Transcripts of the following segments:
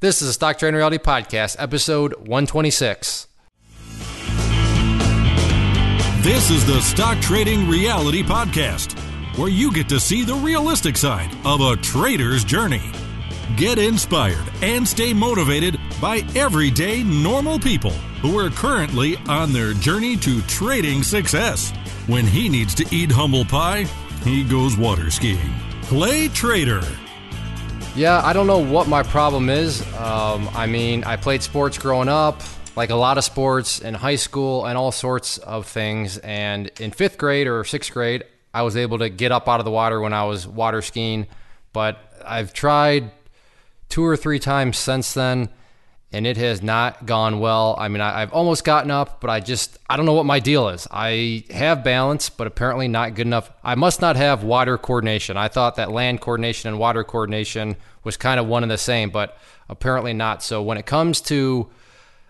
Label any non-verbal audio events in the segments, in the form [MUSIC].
This is a Stock Trading Reality Podcast, episode 126. This is the Stock Trading Reality Podcast, where you get to see the realistic side of a trader's journey. Get inspired and stay motivated by everyday normal people who are currently on their journey to trading success. When he needs to eat humble pie, he goes water skiing. Clay Trader. Yeah, I don't know what my problem is. Um, I mean, I played sports growing up, like a lot of sports in high school and all sorts of things. And in fifth grade or sixth grade, I was able to get up out of the water when I was water skiing. But I've tried two or three times since then, and it has not gone well. I mean, I, have almost gotten up, but I just, I don't know what my deal is. I have balance, but apparently not good enough. I must not have water coordination. I thought that land coordination and water coordination was kind of one and the same, but apparently not. So when it comes to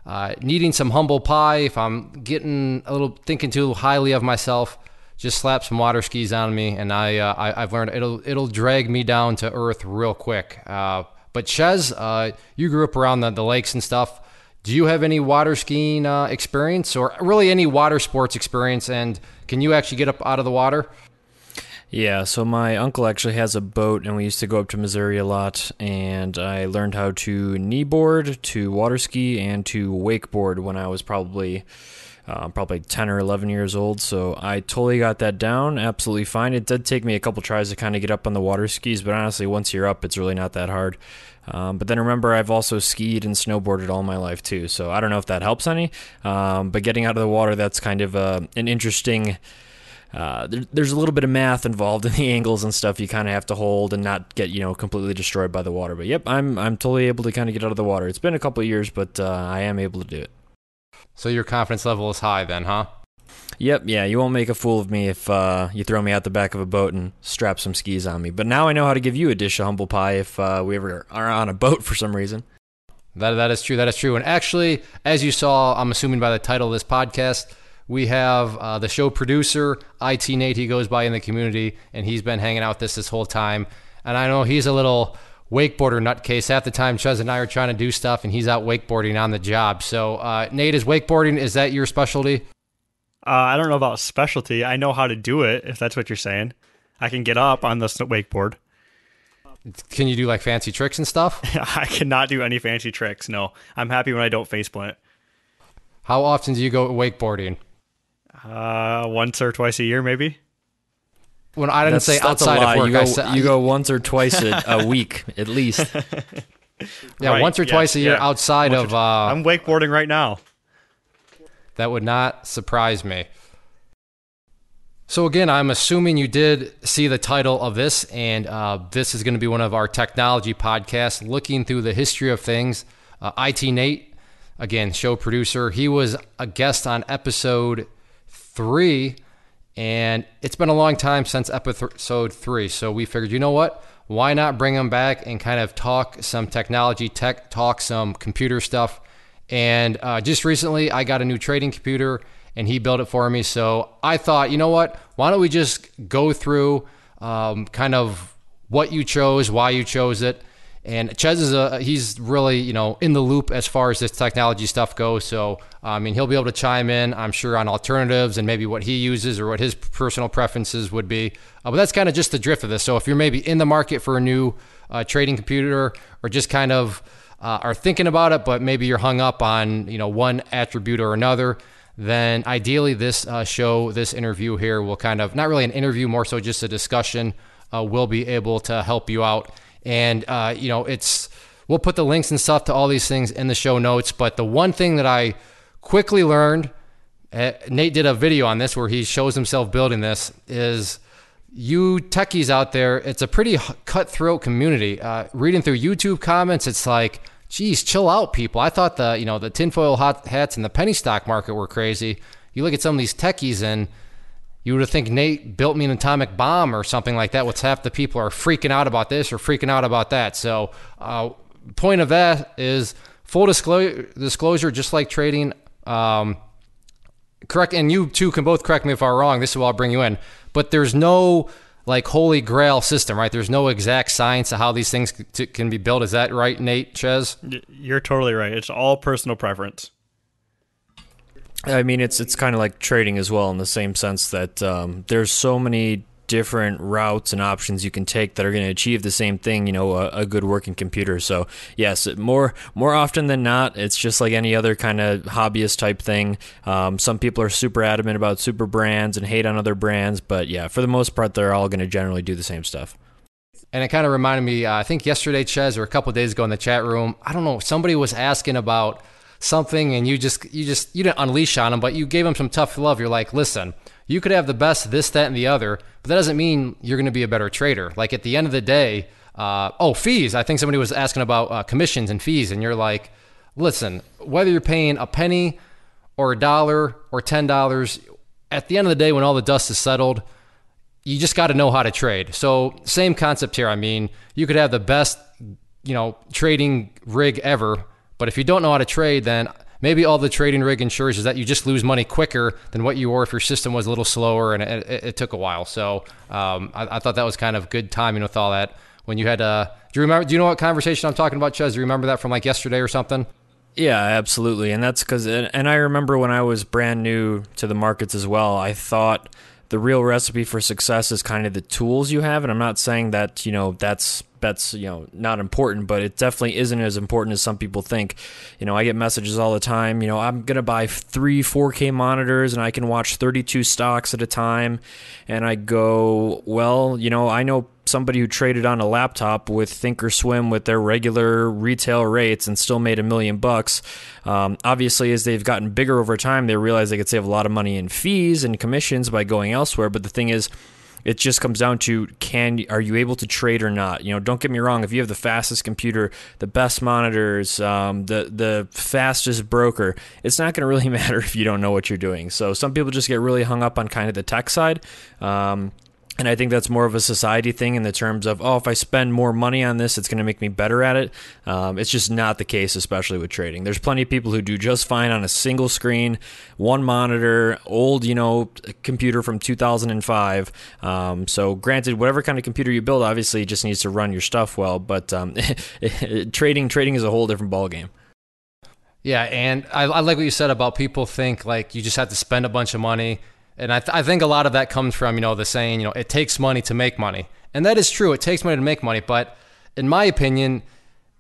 uh, needing some humble pie, if I'm getting a little thinking too highly of myself, just slap some water skis on me, and I, uh, I have learned it'll it'll drag me down to earth real quick. Uh, but Chezz, uh, you grew up around the, the lakes and stuff. Do you have any water skiing uh, experience or really any water sports experience? And can you actually get up out of the water? Yeah, so my uncle actually has a boat, and we used to go up to Missouri a lot. And I learned how to kneeboard, to water ski, and to wakeboard when I was probably uh, probably 10 or 11 years old. So I totally got that down, absolutely fine. It did take me a couple tries to kind of get up on the water skis, but honestly, once you're up, it's really not that hard. Um, but then remember, I've also skied and snowboarded all my life too. So I don't know if that helps any. Um, but getting out of the water, that's kind of uh, an interesting. Uh, there, there's a little bit of math involved in the [LAUGHS] angles and stuff you kind of have to hold and not get you know completely destroyed by the water. But yep, I'm I'm totally able to kind of get out of the water. It's been a couple years, but uh, I am able to do it. So your confidence level is high then, huh? Yep, yeah, you won't make a fool of me if uh, you throw me out the back of a boat and strap some skis on me. But now I know how to give you a dish of humble pie if uh, we ever are on a boat for some reason. That that is true. That is true. And actually, as you saw, I'm assuming by the title of this podcast, we have uh, the show producer, IT Nate. He goes by in the community, and he's been hanging out with this this whole time. And I know he's a little wakeboarder nutcase. Half the time, Chezz and I are trying to do stuff, and he's out wakeboarding on the job. So, uh, Nate, is wakeboarding is that your specialty? Uh, I don't know about specialty. I know how to do it. If that's what you're saying, I can get up on the wakeboard. Can you do like fancy tricks and stuff? [LAUGHS] I cannot do any fancy tricks. No, I'm happy when I don't faceplant. How often do you go wakeboarding? Uh, once or twice a year, maybe when I didn't that's, say outside of work, you go, said, you go once or twice a, a week at least. [LAUGHS] yeah, right, once or yes, twice a year yeah. outside once of. Uh, I'm wakeboarding right now. That would not surprise me. So again, I'm assuming you did see the title of this, and uh, this is going to be one of our technology podcasts, looking through the history of things. Uh, IT Nate, again, show producer, he was a guest on episode three and it's been a long time since episode three. So we figured, you know what? Why not bring him back and kind of talk some technology, tech, talk some computer stuff. And uh, just recently, I got a new trading computer and he built it for me. So I thought, you know what? Why don't we just go through um, kind of what you chose, why you chose it, and Chezz is a he's really you know in the loop as far as this technology stuff goes. So I mean he'll be able to chime in, I'm sure, on alternatives and maybe what he uses or what his personal preferences would be. Uh, but that's kind of just the drift of this. So if you're maybe in the market for a new uh, trading computer or just kind of uh, are thinking about it, but maybe you're hung up on you know one attribute or another. Then ideally, this uh, show, this interview here, will kind of not really an interview, more so just a discussion. Uh, will be able to help you out and, uh, you know, it's, we'll put the links and stuff to all these things in the show notes. But the one thing that I quickly learned, uh, Nate did a video on this where he shows himself building this, is you techies out there, it's a pretty cutthroat community. Uh, reading through YouTube comments, it's like, geez, chill out, people. I thought the, you know, the tinfoil hats and the penny stock market were crazy. You look at some of these techies and, you would think Nate built me an atomic bomb or something like that. What's half the people are freaking out about this or freaking out about that. So, uh, point of that is full disclosure, disclosure just like trading. Um, correct, and you two can both correct me if I'm wrong. This is where I'll bring you in. But there's no like holy grail system, right? There's no exact science of how these things can be built. Is that right, Nate Chezz? You're totally right. It's all personal preference. I mean, it's it's kind of like trading as well in the same sense that um, there's so many different routes and options you can take that are going to achieve the same thing. You know, a, a, good working computer. So yes, more more often than not, it's just like any other kind of hobbyist type thing. Um, some people are super adamant about super brands and hate on other brands, but yeah, for the most part, they're all going to generally do the same stuff. And it kind of reminded me, uh, I think yesterday, Chezz, or a couple days ago in the chat room, I don't know, somebody was asking about something and you just you just you didn't unleash on them but you gave them some tough love. You're like listen you could have the best this that and the other but that doesn't mean you're going to be a better trader. Like at the end of the day uh, oh fees. I think somebody was asking about uh, commissions and fees and you're like listen whether you're paying a penny or a dollar or ten dollars at the end of the day when all the dust is settled you just got to know how to trade. So same concept here i mean you could have the best you know trading rig ever but if you don't know how to trade, then maybe all the trading rig ensures is that you just lose money quicker than what you were if your system was a little slower and it, it, it took a while. So um, I, I, thought that was kind of good timing with all that. When you had, uh, do you remember? Do you know what conversation I'm talking about, Chezz? Do you remember that from like yesterday or something? Yeah, absolutely, and that's because, and I remember when I was brand new to the markets as well. I thought the real recipe for success is kind of the tools you have, and I'm not saying that you know that's that's you know not important but it definitely isn't as important as some people think. You know i get messages all the time you know i'm going to buy three 4k monitors and i can watch 32 stocks at a time. And i go well you know i know somebody who traded on a laptop with thinkorswim with their regular retail rates and still made a million bucks. Um, obviously as they've gotten bigger over time they realize they could save a lot of money in fees and commissions by going elsewhere. But the thing is it just comes down to can are you able to trade or not? You know, don't get me wrong. If you have the fastest computer, the best monitors, um, the the fastest broker, it's not going to really [LAUGHS] matter if you don't know what you're doing. So some people just get really hung up on kind of the tech side. Um, and I think that's more of a society thing in the terms of, oh, if I spend more money on this, it's going to make me better at it. Um, it's just not the case, especially with trading. There's plenty of people who do just fine on a single screen, one monitor, old, you know, computer from 2005. Um, so, granted, whatever kind of computer you build, obviously, it just needs to run your stuff well. But um, [LAUGHS] trading, trading is a whole different ballgame. Yeah, and I, I like what you said about people think like you just have to spend a bunch of money and I, th- I think a lot of that comes from, you know, the saying, you know, it takes money to make money. And that is true. It takes money to make money. But in my opinion,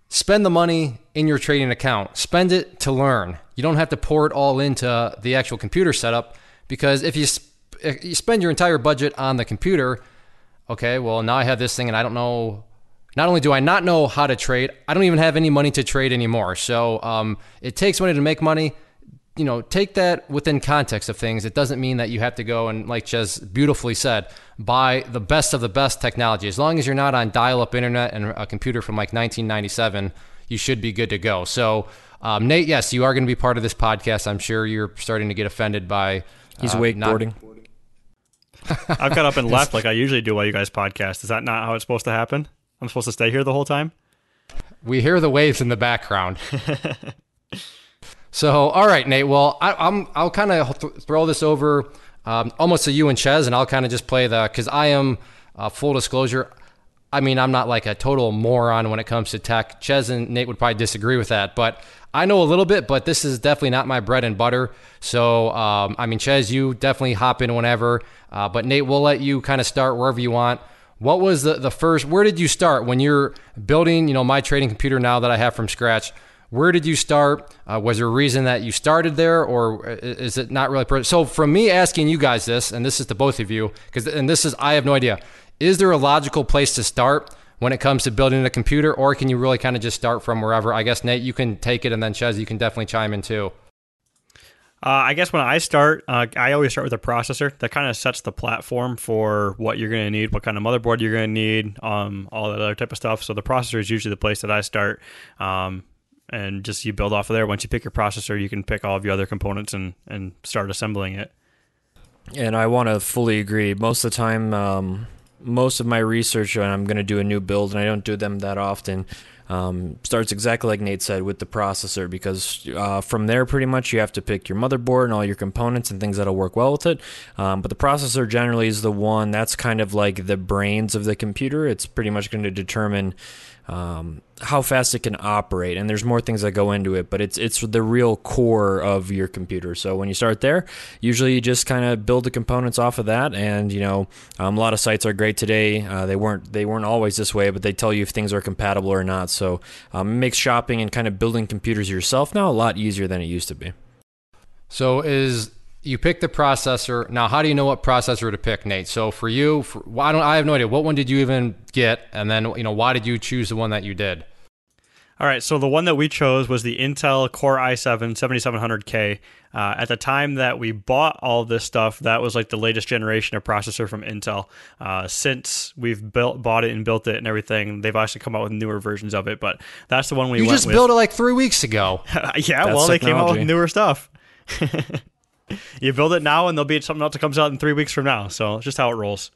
spend the money in your trading account, spend it to learn. You don't have to pour it all into the actual computer setup because if you, sp- if you spend your entire budget on the computer, okay, well, now I have this thing and I don't know. Not only do I not know how to trade, I don't even have any money to trade anymore. So um, it takes money to make money you know, take that within context of things. It doesn't mean that you have to go and, like Chezz beautifully said, buy the best of the best technology. As long as you're not on dial-up internet and a computer from like 1997, you should be good to go. So, um, Nate, yes, you are going to be part of this podcast. I'm sure you're starting to get offended by. He's uh, wakeboarding. Not... [LAUGHS] I've got up and left like I usually do while you guys podcast. Is that not how it's supposed to happen? I'm supposed to stay here the whole time. We hear the waves in the background. [LAUGHS] So, all right, Nate. Well, I, am I'll kind of th- throw this over um, almost to you and Chezz, and I'll kind of just play the because I am uh, full disclosure. I mean, I'm not like a total moron when it comes to tech. Chezz and Nate would probably disagree with that, but I know a little bit. But this is definitely not my bread and butter. So, um, I mean, Chezz, you definitely hop in whenever. Uh, but Nate, we'll let you kind of start wherever you want. What was the, the first? Where did you start when you're building? You know, my trading computer now that I have from scratch where did you start? Uh, was there a reason that you started there, or is it not really? Per- so, from me asking you guys this, and this is to both of you, because and this is I have no idea. Is there a logical place to start when it comes to building a computer, or can you really kind of just start from wherever? I guess Nate, you can take it, and then Chezz, you can definitely chime in too. Uh, I guess when I start, uh, I always start with a processor that kind of sets the platform for what you're going to need, what kind of motherboard you're going to need, um, all that other type of stuff. So the processor is usually the place that I start. Um, and just you build off of there. Once you pick your processor, you can pick all of your other components and and start assembling it. And I want to fully agree. Most of the time, um, most of my research when I'm going to do a new build, and I don't do them that often. Um, starts exactly like Nate said with the processor because uh, from there, pretty much you have to pick your motherboard and all your components and things that'll work well with it. Um, but the processor generally is the one that's kind of like the brains of the computer. It's pretty much going to determine um, how fast it can operate, and there's more things that go into it, but it's it's the real core of your computer. So when you start there, usually you just kind of build the components off of that, and you know um, a lot of sites are great today. Uh, they weren't they weren't always this way, but they tell you if things are compatible or not. So um, it makes shopping and kind of building computers yourself now a lot easier than it used to be. So is you pick the processor. Now, how do you know what processor to pick, Nate? So for you, for, I don't. I have no idea. What one did you even get? And then you know, why did you choose the one that you did? All right, so the one that we chose was the Intel Core i7 7700K. Uh, at the time that we bought all this stuff, that was like the latest generation of processor from Intel. Uh, since we've built, bought it and built it and everything, they've actually come out with newer versions of it. But that's the one we you just with. built it like three weeks ago. [LAUGHS] yeah, that's well, they came out with newer stuff. [LAUGHS] you build it now, and there'll be something else that comes out in three weeks from now. So just how it rolls.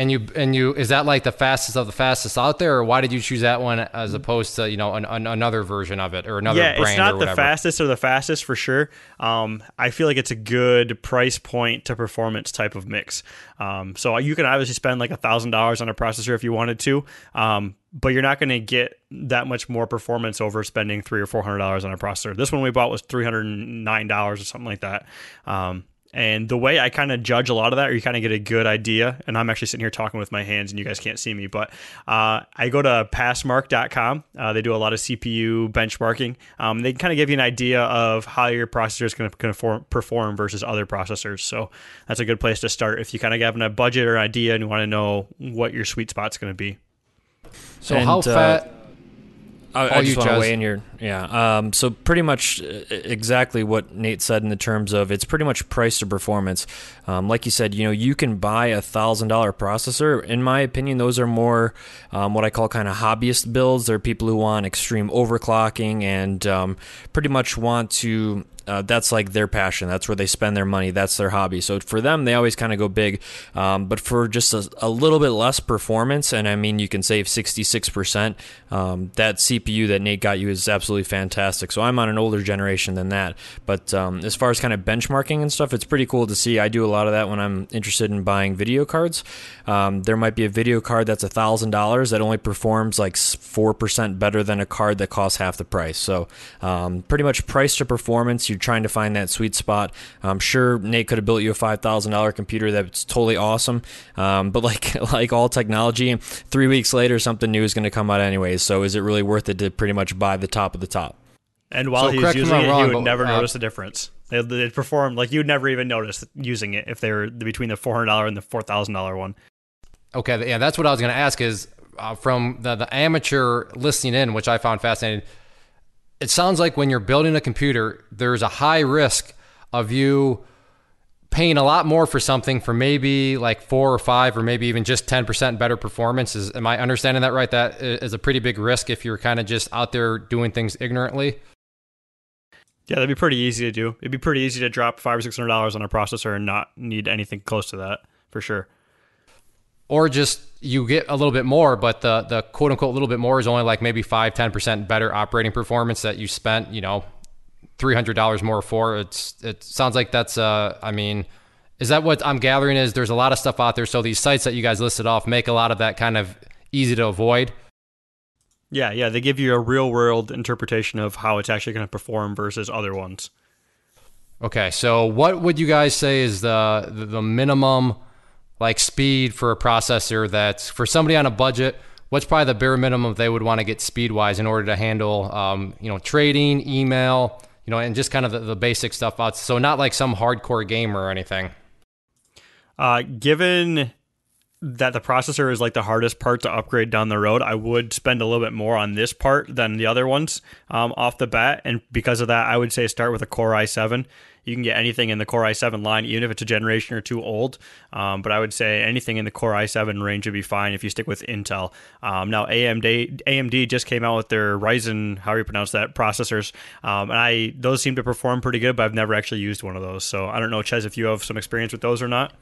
And you and you is that like the fastest of the fastest out there, or why did you choose that one as opposed to you know an, an, another version of it or another yeah, brand? it's not the fastest or the fastest for sure. Um, I feel like it's a good price point to performance type of mix. Um, so you can obviously spend like a thousand dollars on a processor if you wanted to, um, but you're not going to get that much more performance over spending three or four hundred dollars on a processor. This one we bought was three hundred nine dollars or something like that. Um, and the way I kind of judge a lot of that, or you kind of get a good idea, and I'm actually sitting here talking with my hands, and you guys can't see me, but uh, I go to passmark.com. Uh, they do a lot of CPU benchmarking. Um, they kind of give you an idea of how your processor is going to perform versus other processors. So that's a good place to start if you kind of have a budget or idea and you want to know what your sweet spot's going to be. So and, how uh, fat? I, I just want to weigh in here. Yeah. Um, so pretty much uh, exactly what Nate said in the terms of it's pretty much price to performance. Um, like you said, you know, you can buy a thousand dollar processor. In my opinion, those are more um, what I call kind of hobbyist builds. They're people who want extreme overclocking and um, pretty much want to uh, that's like their passion. That's where they spend their money. That's their hobby. So for them, they always kind of go big. Um, but for just a, a, little bit less performance, and I mean, you can save 66%. Um, that CPU that Nate got you is absolutely fantastic. So I'm on an older generation than that. But um, as far as kind of benchmarking and stuff, it's pretty cool to see. I do a lot of that when I'm interested in buying video cards. Um, there might be a video card that's $1,000 that only performs like 4% better than a card that costs half the price. So um, pretty much price to performance. you're trying to find that sweet spot. I'm sure Nate could have built you a five thousand dollar computer that's totally awesome, um, but like [LAUGHS] like all technology, three weeks later something new is going to come out anyways. So is it really worth it to pretty much buy the top of the top? And while so he's using it, wrong, he would never uh, notice the difference. It, it performed like you'd never even notice using it if they were between the four hundred dollar and the four thousand dollar one. Okay, yeah, that's what I was going to ask. Is uh, from the the amateur listening in, which I found fascinating it sounds like when you're building a computer, there's a high risk of you paying a lot more for something for maybe like four or five or maybe even just 10% better performance. Is, am I understanding that right? That is a pretty big risk if you're kind of just out there doing things ignorantly. Yeah, that'd be pretty easy to do. It'd be pretty easy to drop five or six hundred dollars on a processor and not need anything close to that for sure or just you get a little bit more, but the the quote unquote little bit more is only like maybe five, 10% better operating performance that you spent, you know, $300 more for. It's, it sounds like that's, uh, I mean, is that what I'm gathering is there's a lot of stuff out there. So these sites that you guys listed off make a lot of that kind of easy to avoid. Yeah, yeah, they give you a real world interpretation of how it's actually going to perform versus other ones. Okay, so what would you guys say is the the minimum like speed for a processor that's for somebody on a budget what's probably the bare minimum they would want to get speed wise in order to handle um, you know trading email you know and just kind of the, the basic stuff out so not like some hardcore gamer or anything uh, given that the processor is like the hardest part to upgrade down the road, I would spend a little bit more on this part than the other ones um, off the bat. And because of that, I would say start with a Core i7. You can get anything in the Core i7 line, even if it's a generation or two old. Um, but I would say anything in the Core i7 range would be fine if you stick with Intel. Um, now AMD AMD just came out with their Ryzen, how do you pronounce that, processors, um, and I those seem to perform pretty good. But I've never actually used one of those, so I don't know, Chezz, if you have some experience with those or not.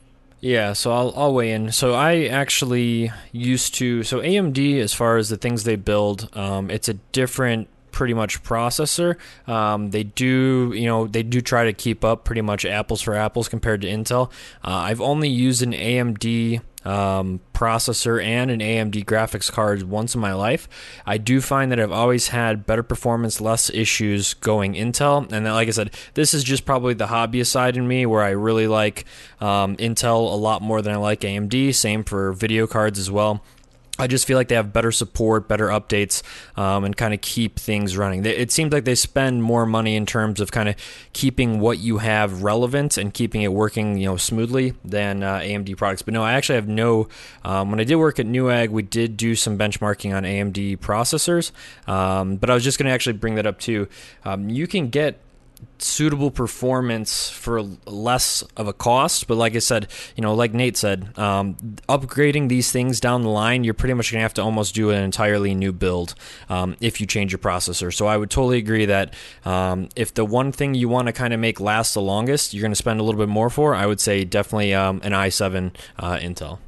Yeah, so I'll, I'll weigh in. So I actually used to. So AMD, as far as the things they build, um, it's a different pretty much processor. Um, they do, you know, they do try to keep up pretty much apples for apples compared to Intel. Uh, I've only used an AMD um, processor and an AMD graphics card once in my life. I do find that I've always had better performance, less issues going Intel. And then, like I said, this is just probably the hobbyist side in me where I really like um, Intel a lot more than I like AMD. Same for video cards as well. I just feel like they have better support, better updates, um, and kind of keep things running. It seems like they spend more money in terms of kind of keeping what you have relevant and keeping it working, you know, smoothly than uh, AMD products. But no, I actually have no. Um, when I did work at Newegg, we did do some benchmarking on AMD processors. Um, but I was just going to actually bring that up too. Um, you can get suitable performance for less of a cost. But like I said, you know, like Nate said, um, upgrading these things down the line, you're pretty much going to have to almost do an entirely new build um, if you change your processor. So I would totally agree that um, if the one thing you want to kind of make last the longest, you're going to spend a little bit more for, I would say definitely um, an i7 uh, Intel.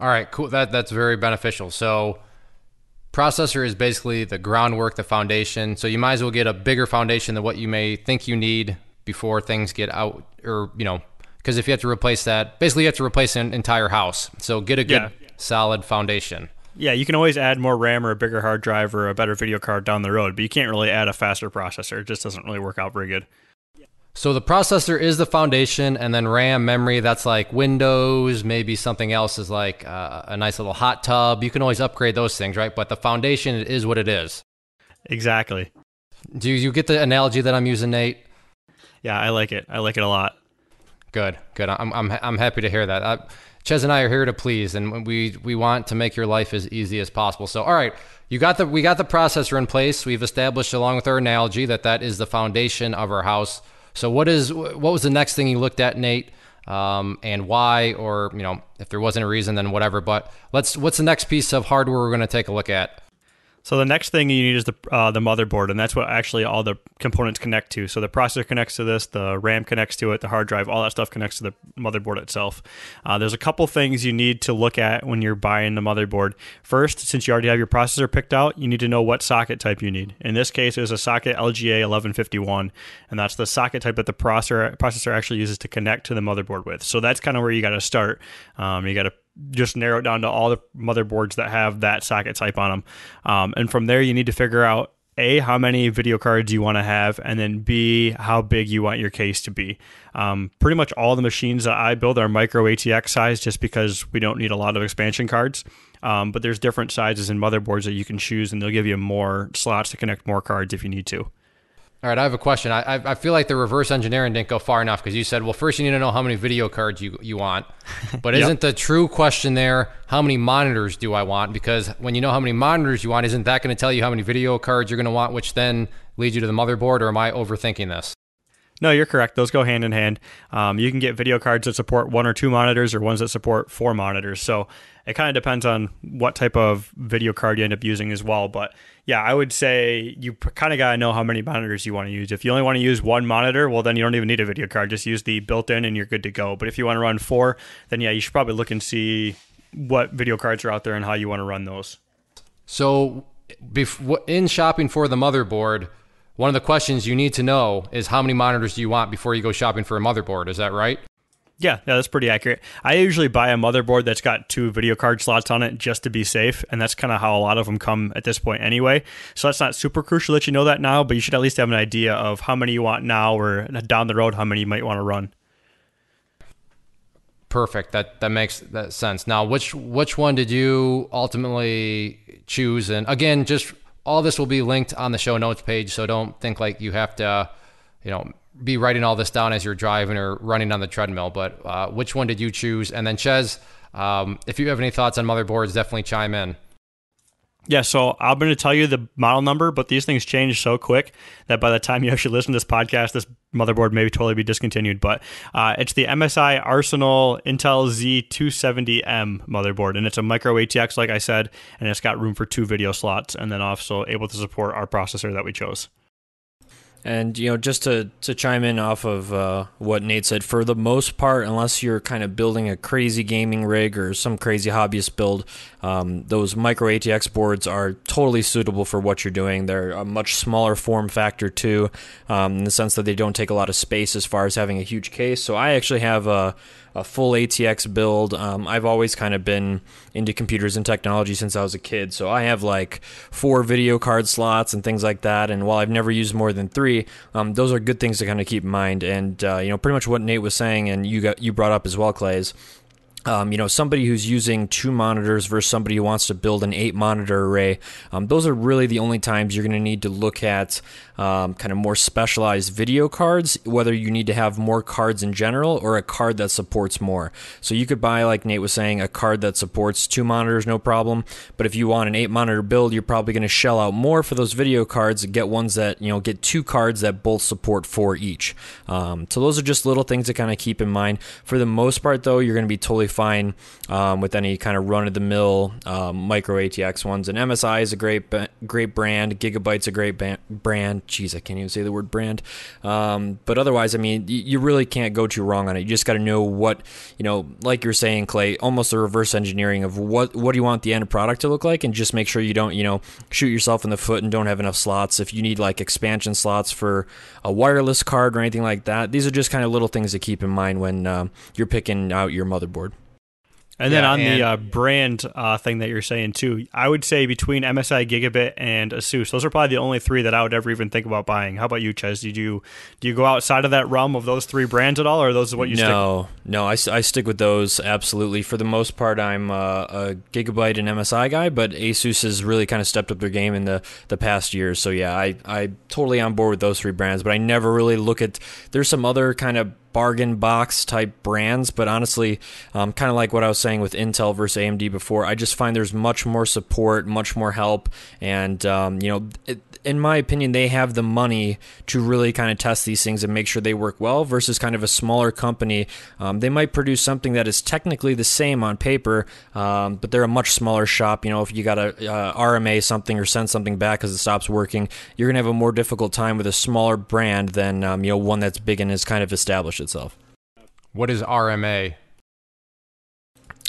All right, cool. That that's very beneficial. So processor is basically the groundwork, the foundation. So you might as well get a bigger foundation than what you may think you need before things get out, or you know, because if you have to replace that, basically you have to replace an entire house. So get a good, yeah. solid foundation. Yeah, you can always add more RAM or a bigger hard drive or a better video card down the road, but you can't really add a faster processor. It just doesn't really work out very good. So the processor is the foundation, and then RAM memory. That's like Windows. Maybe something else is like uh, a nice little hot tub. You can always upgrade those things, right? But the foundation is what it is. Exactly. Do you get the analogy that I'm using, Nate? Yeah, I like it. I like it a lot. Good, good. I'm I'm I'm happy to hear that. Uh, Chezz and I are here to please, and we we want to make your life as easy as possible. So, all right, you got the we got the processor in place. We've established, along with our analogy, that that is the foundation of our house. So what is what was the next thing you looked at, Nate, um, and why? Or you know, if there wasn't a reason, then whatever. But let's what's the next piece of hardware we're going to take a look at? So the next thing you need is the uh, the motherboard, and that's what actually all the components connect to. So the processor connects to this, the RAM connects to it, the hard drive, all that stuff connects to the motherboard itself. Uh, there's a couple things you need to look at when you're buying the motherboard. First, since you already have your processor picked out, you need to know what socket type you need. In this case, it was a socket LGA 1151, and that's the socket type that the processor processor actually uses to connect to the motherboard with. So that's kind of where you got to start. Um, you got to just narrow it down to all the motherboards that have that socket type on them. Um, and from there, you need to figure out a how many video cards you want to have, and then b how big you want your case to be. Um, pretty much all the machines that I build are micro ATX size, just because we don't need a lot of expansion cards. Um, but there's different sizes and motherboards that you can choose, and they'll give you more slots to connect more cards if you need to. All right, I have a question. I, I feel like the reverse engineering didn't go far enough because you said, well, first you need to know how many video cards you, you want. [LAUGHS] But yep. isn't the true question there, how many monitors do I want? Because when you know how many monitors you want, isn't that going to tell you how many video cards you're going to want, which then leads you to the motherboard? Or am I overthinking this? No, you're correct. Those go hand in hand. Um, you can get video cards that support one or two monitors or ones that support four monitors. So it kind of depends on what type of video card you end up using as well. But yeah, I would say you kind of got to know how many monitors you want to use. If you only want to use one monitor, well, then you don't even need a video card. Just use the built in and you're good to go. But if you want to run four, then yeah, you should probably look and see what video cards are out there and how you want to run those. So, in shopping for the motherboard, one of the questions you need to know is how many monitors do you want before you go shopping for a motherboard? Is that right? Yeah, yeah, that's pretty accurate. I usually buy a motherboard that's got two video card slots on it just to be safe, and that's kind of how a lot of them come at this point anyway. So that's not super crucial that you know that now, but you should at least have an idea of how many you want now or down the road how many you might want to run. Perfect. That that makes that sense. Now, which which one did you ultimately choose? And again, just all this will be linked on the show notes page, so don't think like you have to, you know, be writing all this down as you're driving or running on the treadmill. But uh, which one did you choose? And then Chezz, um, if you have any thoughts on motherboards, definitely chime in. Yeah, so I'm going to tell you the model number, but these things change so quick that by the time you actually listen to this podcast, this motherboard may totally be discontinued. But uh, it's the MSI Arsenal Intel Z270M motherboard, and it's a micro ATX, like I said, and it's got room for two video slots, and then also able to support our processor that we chose. And you know, just to to chime in off of uh, what Nate said, for the most part, unless you're kind of building a crazy gaming rig or some crazy hobbyist build, um, those micro ATX boards are totally suitable for what you're doing. They're a much smaller form factor too, um, in the sense that they don't take a lot of space as far as having a huge case. So I actually have a a full ATX build. Um, I've always kind of been into computers and technology since I was a kid, so I have like four video card slots and things like that. And while I've never used more than three, um, those are good things to kind of keep in mind. And uh, you know, pretty much what Nate was saying, and you got you brought up as well, Clay, is um, you know, somebody who's using two monitors versus somebody who wants to build an eight monitor array, um, those are really the only times you're going to need to look at um, kind of more specialized video cards, whether you need to have more cards in general or a card that supports more. So you could buy, like Nate was saying, a card that supports two monitors, no problem. But if you want an eight monitor build, you're probably going to shell out more for those video cards and get ones that, you know, get two cards that both support four each. Um, so those are just little things to kind of keep in mind. For the most part, though, you're going to be totally fine um, with any kind of run of the mill um, micro ATX ones. And MSI is a great, great brand. Gigabyte's a great ba- brand. Jeez, I can't even say the word brand. Um, but otherwise, I mean, you really can't go too wrong on it. You just got to know what, you know, like you're saying, Clay, almost a reverse engineering of what what do you want the end product to look like, and just make sure you don't, you know, shoot yourself in the foot and don't have enough slots. If you need like expansion slots for a wireless card or anything like that, these are just kind of little things to keep in mind when um, you're picking out your motherboard. And then yeah, on and the uh, brand uh, thing that you're saying too, I would say between MSI Gigabyte and Asus, those are probably the only three that I would ever even think about buying. How about you, Chezz? Did you do you go outside of that realm of those three brands at all, or those are what you? No, stick no, I, I stick with those absolutely. For the most part, I'm uh, a Gigabyte and MSI guy, but Asus has really kind of stepped up their game in the the past years. So yeah, I I totally on board with those three brands, but I never really look at. There's some other kind of bargain box type brands, but honestly, um, kind of like what I was saying with Intel versus AMD before, I just find there's much more support, much more help, and um, you know, it, in my opinion, they have the money to really kind of test these things and make sure they work well versus kind of a smaller company. Um, they might produce something that is technically the same on paper, um, but they're a much smaller shop. You know, if you got to uh, RMA something or send something back because it stops working, you're going to have a more difficult time with a smaller brand than, um, you know, one that's big and is kind of established itself. What is RMA?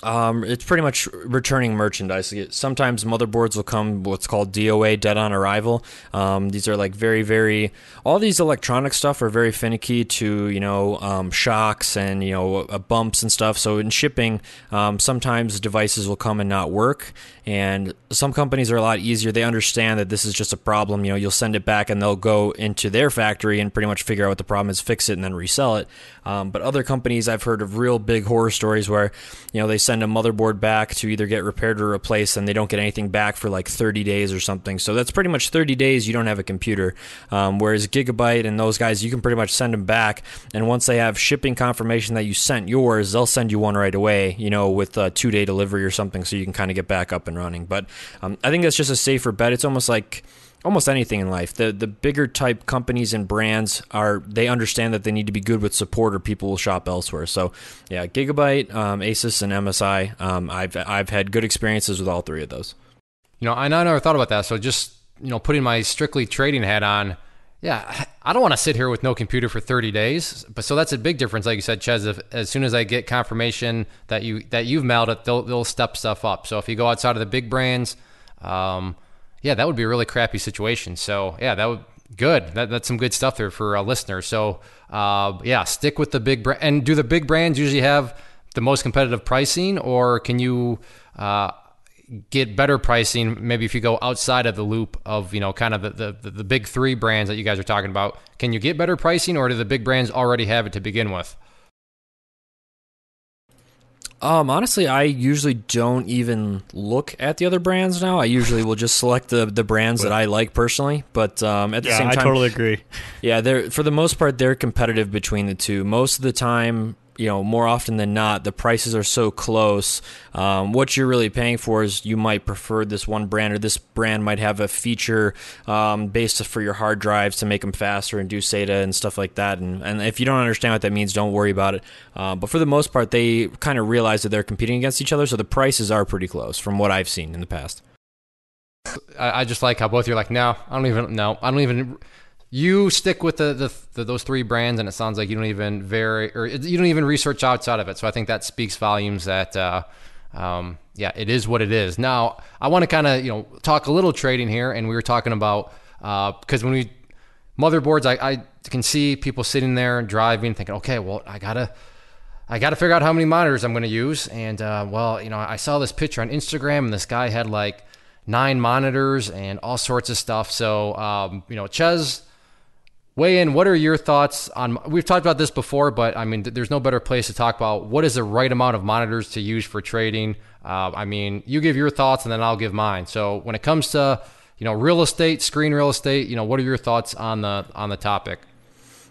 Um, it's pretty much returning merchandise. Sometimes motherboards will come what's called DOA, dead on arrival. Um, these are like very, very. All these electronic stuff are very finicky to you know um, shocks and you know uh, bumps and stuff. So in shipping, um, sometimes devices will come and not work, and some companies are a lot easier. They understand that this is just a problem. You know, you'll send it back and they'll go into their factory and pretty much figure out what the problem is, fix it, and then resell it. Um, but other companies, I've heard of real big horror stories where you know they send a motherboard back to either get repaired or replaced, and they don't get anything back for like 30 days or something. So that's pretty much 30 days you don't have a computer. Um, whereas Gigabyte and those guys, you can pretty much send them back, and once they have shipping confirmation that you sent yours, they'll send you one right away. You know, with a two day delivery or something, so you can kind of get back up and running. But um, I think that's just a safer bet. It's almost like almost anything in life. The the bigger type companies and brands are they understand that they need to be good with support or people will shop elsewhere. So yeah, Gigabyte, um, Asus, and MSI. Um, I've I've had good experiences with all three of those. You know, I never thought about that. So just you know, putting my strictly trading hat on. Yeah, I don't want to sit here with no computer for 30 days. But so that's a big difference, like you said, Chezz. If, as soon as I get confirmation that you that you've mailed it, they'll they'll step stuff up. So if you go outside of the big brands, um, yeah, that would be a really crappy situation. So yeah, that would good. That, that's some good stuff there for a listener. So uh, yeah, stick with the big brand. And do the big brands usually have the most competitive pricing, or can you uh, get better pricing? Maybe if you go outside of the loop of you know kind of the, the the big three brands that you guys are talking about, can you get better pricing, or do the big brands already have it to begin with? Um, honestly, I usually don't even look at the other brands now. I usually will just select the the brands that I like personally. But um, at the yeah, same time, I totally agree. Yeah, they're for the most part they're competitive between the two. Most of the time, you know, more often than not, the prices are so close. Um, what you're really paying for is you might prefer this one brand, or this brand might have a feature um, based for your hard drives to make them faster and do SATA and stuff like that. And, and if you don't understand what that means, don't worry about it. Uh, but for the most part, they kind of realize that they're competing against each other, so the prices are pretty close from what I've seen in the past. I, I just like how both you're like, no, I don't even, no, I don't even you stick with the, the, the, those three brands, and it sounds like you don't even very or you don't even research outside of it. So I think that speaks volumes. That uh, um, yeah, it is what it is. Now I want to kind of you know talk a little trading here, and we were talking about because uh, when we motherboards, I, I can see people sitting there and driving, thinking, okay, well I gotta. I got to figure out how many monitors I'm going to use. And, uh, well, you know, I saw this picture on Instagram and this guy had like nine monitors and all sorts of stuff. So, um, you know, Chezz, weigh in. What are your thoughts on? We've talked about this before, but I mean, there's no better place to talk about what is the right amount of monitors to use for trading. Uh, I mean, you give your thoughts and then I'll give mine. So when it comes to you know real estate, screen real estate, you know, what are your thoughts on the on the topic?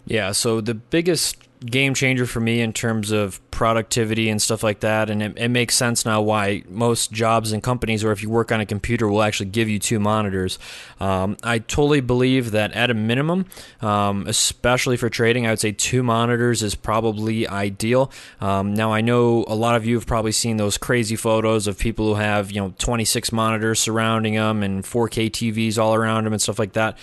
Yeah, so the biggest game changer for me in terms of productivity and stuff like that. And it, it, makes sense now why most jobs and companies, or if you work on a computer, will actually give you two monitors. Um, I totally believe that at a minimum, um, especially for trading, I would say two monitors is probably ideal. Um, now, I know a lot of you have probably seen those crazy photos of people who have, you know, 26 monitors surrounding them and 4K TVs all around them and stuff like that.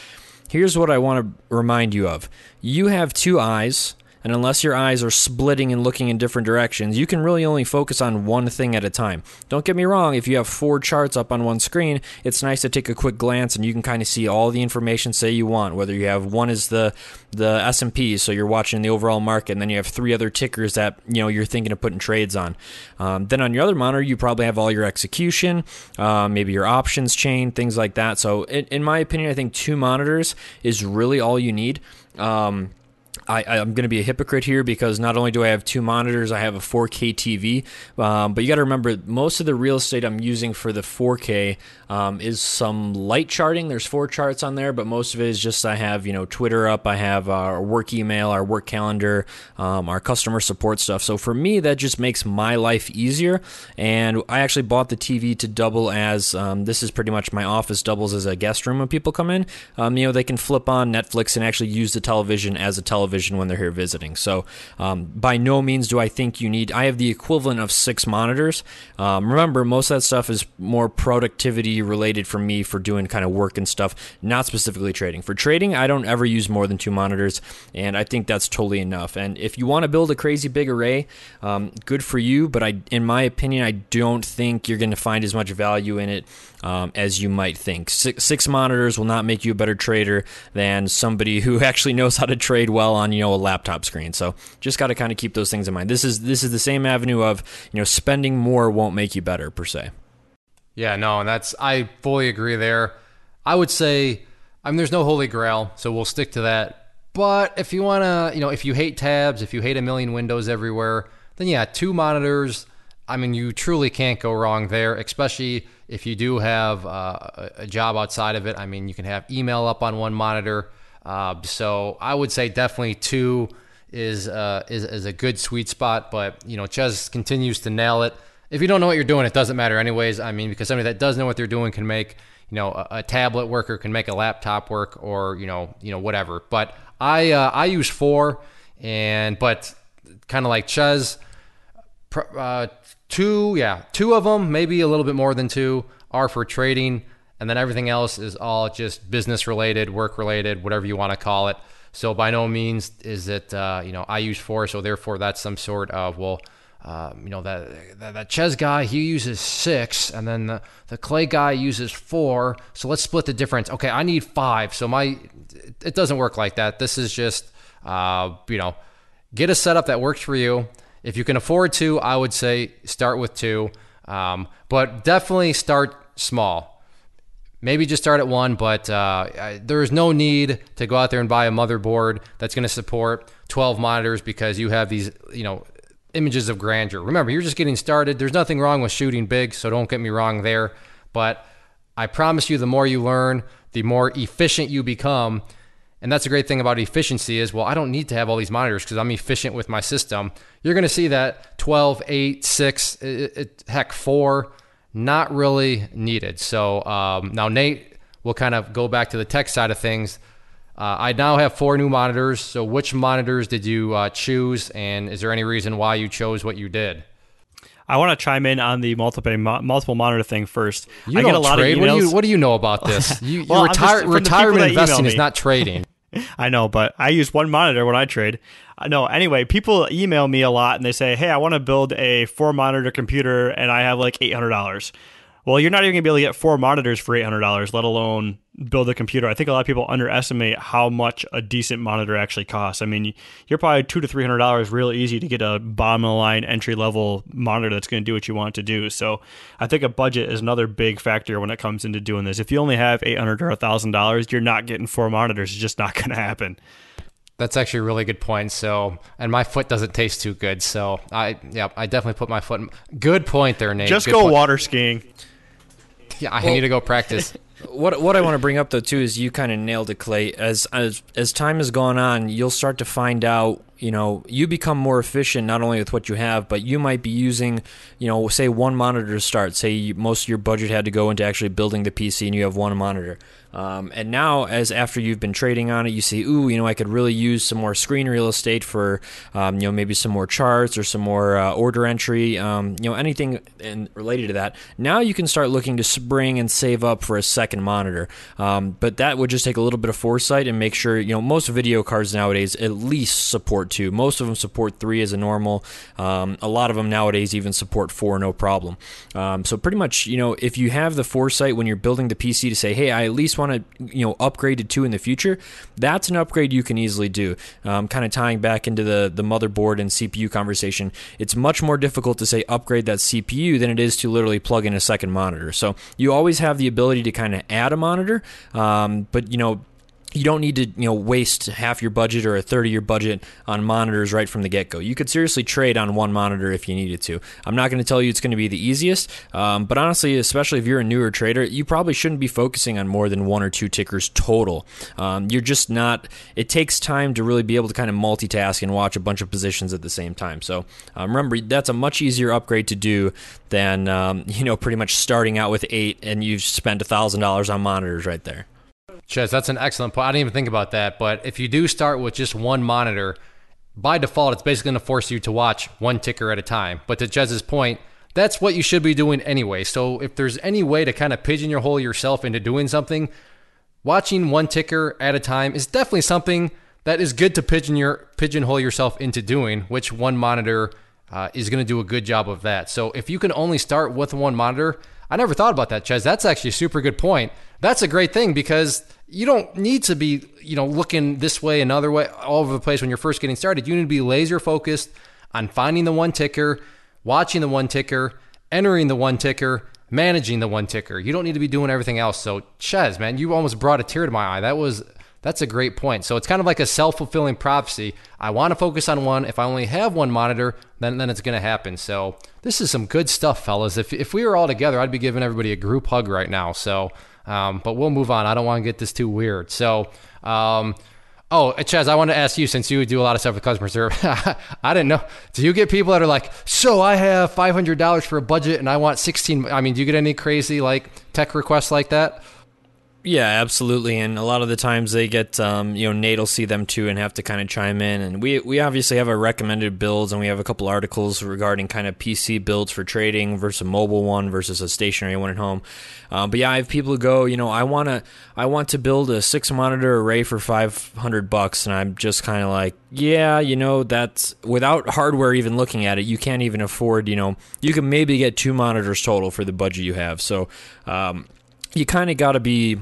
Here's what I want to remind you of. You have two eyes and unless your eyes are splitting and looking in different directions, you can really only focus on one thing at a time. Don't get me wrong, if you have four charts up on one screen, it's nice to take a quick glance and you can kind of see all the information say you want, whether you have one is the the S&P, so you're watching the overall market, and then you have three other tickers that you know you're thinking of putting trades on. Um, then on your other monitor, you probably have all your execution, uh, maybe your options chain, things like that. So in, in, my opinion, I think two monitors is really all you need. Um, I, am going to be a hypocrite here because not only do I have two monitors, I have a 4K TV. Um, but you got to remember, most of the real estate I'm using for the 4K um, is some light charting. There's four charts on there, but most of it is just I have you know Twitter up, I have our work email, our work calendar, um, our customer support stuff. So for me, that just makes my life easier. And I actually bought the TV to double as um, this is pretty much my office doubles as a guest room when people come in. Um, you know they can flip on Netflix and actually use the television as a television when they're here visiting. So um, by no means do I think you need. I have the equivalent of six monitors. Um, remember, most of that stuff is more productivity related for me for doing kind of work and stuff, not specifically trading. For trading, I don't ever use more than two monitors, and I think that's totally enough. And if you want to build a crazy big array, um, good for you. But I, in my opinion, I don't think you're going to find as much value in it um, as you might think. Six, six, monitors will not make you a better trader than somebody who [LAUGHS] actually knows how to trade well on you know a laptop screen. So just got to kind of keep those things in mind. This is this is the same avenue of you know spending more won't make you better per se. Yeah, no, and that's I fully agree there. I would say I mean there's no holy grail, so we'll stick to that. But if you want to, you know, if you hate tabs, if you hate a million windows everywhere, then yeah, two monitors, I mean you truly can't go wrong there, especially if you do have uh, a job outside of it. I mean, you can have email up on one monitor. Uh, so I would say definitely two is, uh, is is a good sweet spot. But you know, Chezz continues to nail it if you don't know what you're doing, it doesn't matter anyways. I mean, because somebody that does know what they're doing can make, you know, a, a tablet worker can make a laptop work, or you know, you know, whatever. But I uh, I use four, and but kind of like Chezz, uh, two, yeah, two of them, maybe a little bit more than two, are for trading, and then everything else is all just business related, work related, whatever you want to call it. So by no means is it, uh, you know, I use four, so therefore that's some sort of well um, you know that, that, that guy he uses six, and then the, the Clay guy uses four. So let's split the difference. Okay, I need five. So my it doesn't work like that. This is just uh, you know get a setup that works for you. If you can afford to, I would say start with two, um, but definitely start small. Maybe just start at one, but uh, there is no need to go out there and buy a motherboard that's going to support 12 monitors because you have these, you know, images of grandeur. Remember, you're just getting started. There's nothing wrong with shooting big, so don't get me wrong there. But I promise you, the more you learn, the more efficient you become. And that's a great thing about efficiency is, well, I don't need to have all these monitors because I'm efficient with my system. You're going to see that 12, 8, 6, it, it, heck, 4, not really needed. So um, now Nate will kind of go back to the tech side of things. Uh, I now have four new monitors. So, which monitors did you uh, choose, and is there any reason why you chose what you did? I want to chime in on the multiple multiple monitor thing first. You I get a lot trade. of emails. What do, you, what do you know about this? [LAUGHS] You, well, retire, retirement investing is not trading. [LAUGHS] [LAUGHS] I know, but I use one monitor when I trade. No, anyway, people email me a lot and they say, "Hey, I want to build a four monitor computer and I have like eight hundred dollars." Well, you're not even gonna be able to get four monitors for eight hundred dollars, let alone build a computer. I think a lot of people underestimate how much a decent monitor actually costs. I mean, you're probably two to three hundred dollars real easy to get a bottom of the line entry level monitor that's going to do what you want to do. So I think a budget is another big factor when it comes into doing this. If you only have eight hundred or thousand dollars, you're not getting four monitors. It's just not [LAUGHS] going to happen. That's actually a really good point. So, and my foot doesn't taste too good. So, I yeah, I definitely put my foot. In, good point there, Nate. Just good go point. water skiing. [LAUGHS] Yeah, I need to go practice. [LAUGHS] what what I want to bring up though too is you kind of nailed it, Clay. As as as time has gone on, you'll start to find out. You know, you become more efficient not only with what you have, but you might be using, you know, say one monitor to start. Say you, most of your budget had to go into actually building the PC, and you have one monitor. Um, and now, as after you've been trading on it, you see, ooh, you know, I could really use some more screen real estate for, um, you know, maybe some more charts or some more uh, order entry, um, you know, anything in, related to that. Now you can start looking to spring and save up for a second monitor. Um, but that would just take a little bit of foresight and make sure, you know, most video cards nowadays at least support two. Most of them support three as a normal. Um, a lot of them nowadays even support four, no problem. Um, so pretty much, you know, if you have the foresight when you're building the PC to say, hey, I at least want want to you know upgrade to two in the future, that's an upgrade you can easily do. Um, kind of tying back into the the motherboard and CPU conversation, it's much more difficult to say upgrade that CPU than it is to literally plug in a second monitor. So you always have the ability to kind of add a monitor, um, but you know you don't need to you know waste half your budget or a third of your budget on monitors right from the get-go. You could seriously trade on one monitor if you needed to. I'm not going to tell you it's going to be the easiest um, but honestly especially if you're a newer trader you probably shouldn't be focusing on more than one or two tickers total. Um, you're just not it takes time to really be able to kind of multitask and watch a bunch of positions at the same time. So um, remember that's a much easier upgrade to do than um, [LAUGHS] you know pretty much starting out with eight and you've spent a thousand dollars on monitors right there Chezz, that's an excellent point. I didn't even think about that. But if you do start with just one monitor, by default, it's basically going to force you to watch one ticker at a time. But to Chezz's point, that's what you should be doing anyway. So if there's any way to kind of pigeonhole yourself into doing something, watching one ticker at a time is definitely something that is good to pigeon your pigeonhole yourself into doing. Which one monitor uh, is going to do a good job of that. So if you can only start with one monitor, I never thought about that, Chezz. That's actually a super good point. That's a great thing because you don't need to be, you know, looking this way, another way, all over the place when you're first getting started. You need to be laser focused on finding the one ticker, watching the one ticker, entering the one ticker, managing the one ticker. You don't need to be doing everything else. So, Chezz, man, you almost brought a tear to my eye. That was that's a great point. So it's kind of like a self-fulfilling prophecy. I want to focus on one. If I only have one monitor, then then it's going to happen. So this is some good stuff, fellas. If if we were all together, I'd be giving everybody a group hug right now. So, um, but we'll move on. I don't want to get this too weird. So. Um, Oh, Chezz, I want to ask you since you do a lot of stuff with customer service. [LAUGHS] I didn't know. Do you get people that are like, so I have $500 for a budget and I want 16? I mean, do you get any crazy like tech requests like that? Yeah, absolutely. And a lot of the times they get, um, you know, Nate will see them too and have to kind of chime in. And we, we obviously have our recommended builds and we have a couple articles regarding kind of PC builds for trading versus a mobile one versus a stationary one at home. Um, but yeah, I have people who go, you know, I want to, I want to build a six monitor array for 500 bucks. And I'm just kind of like, yeah, you know, that's without hardware even looking at it, you can't even afford, you know, you can maybe get two monitors total for the budget you have. So, um, you kind of got to be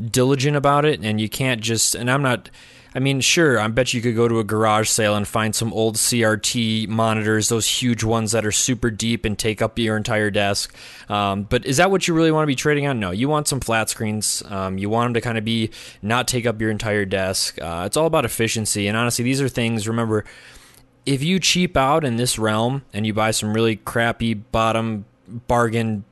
diligent about it and you can't just and I'm not I mean, sure, I bet you could go to a garage sale and find some old CRT monitors, those huge ones that are super deep and take up your entire desk. Um, but is that what you really want to be trading on? No, you want some flat screens. Um, you want them to kind of be not take up your entire desk. Uh, it's all about efficiency. And honestly, these are things, remember, if you cheap out in this realm and you buy some really crappy bottom bargain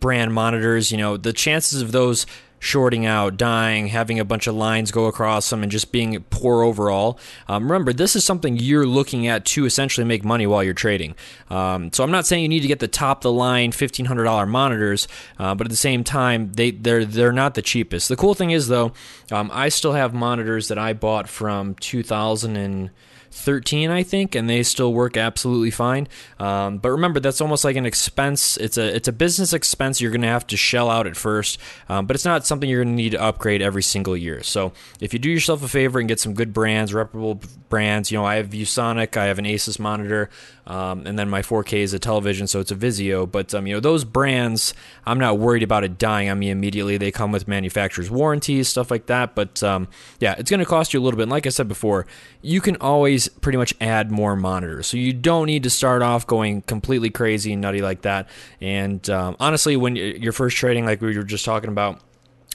brand monitors, you know, the chances of those shorting out, dying, having a bunch of lines go across them, and just being poor overall. Um, remember, this is something you're looking at to essentially make money while you're trading. Um, so I'm not saying you need to get the top of the line $1,500 monitors, uh, but at the same time, they they're they're not the cheapest. The cool thing is though, um, I still have monitors that I bought from 2000 and 13, I think, and they still work absolutely fine. Um, but remember, that's almost like an expense. It's a it's a business expense you're going to have to shell out at first, um, but it's not something you're going to need to upgrade every single year. So if you do yourself a favor and get some good brands, reputable brands, you know, I have ViewSonic, I have an Asus monitor, um, and then my 4K is a television, so it's a Vizio. But um, you know, those brands, I'm not worried about it dying on me immediately. They come with manufacturer's warranties, stuff like that. But um, yeah, it's going to cost you a little bit. And like I said before, you can always pretty much add more monitors, so you don't need to start off going completely crazy and nutty like that. And um, honestly, when you're first trading, like we were just talking about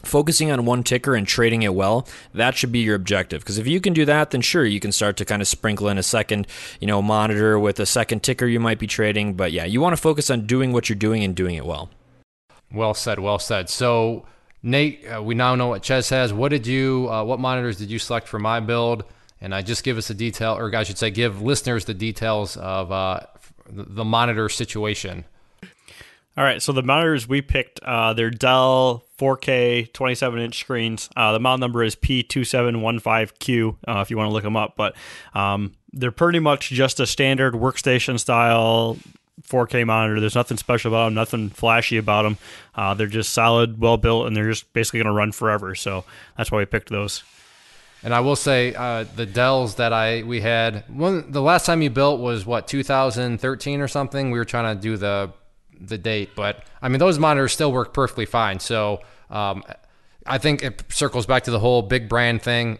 focusing on one ticker and trading it well that should be your objective. Because if you can do that then sure you can start to kind of sprinkle in a second you know monitor with a second ticker you might be trading. But yeah you want to focus on doing what you're doing and doing it well. Well said well said. So nate uh, we now know what Chezz has. What did you uh, what monitors did you select for my build? And i just give us a detail or i should say give listeners the details of uh, the monitor situation all right, so the monitors we picked, uh, they're Dell 4K 27 inch screens. Uh, the model number is P2715Q uh, if you want to look them up, but um, they're pretty much just a standard workstation style 4K monitor. There's nothing special about them, nothing flashy about them. Uh, they're just solid, well built, and they're just basically going to run forever. So that's why we picked those. And I will say uh, the Dells that I we had one the last time you built was what 2013 or something. We were trying to do the the date, but I mean those monitors still work perfectly fine. So um, I think it circles back to the whole big brand thing.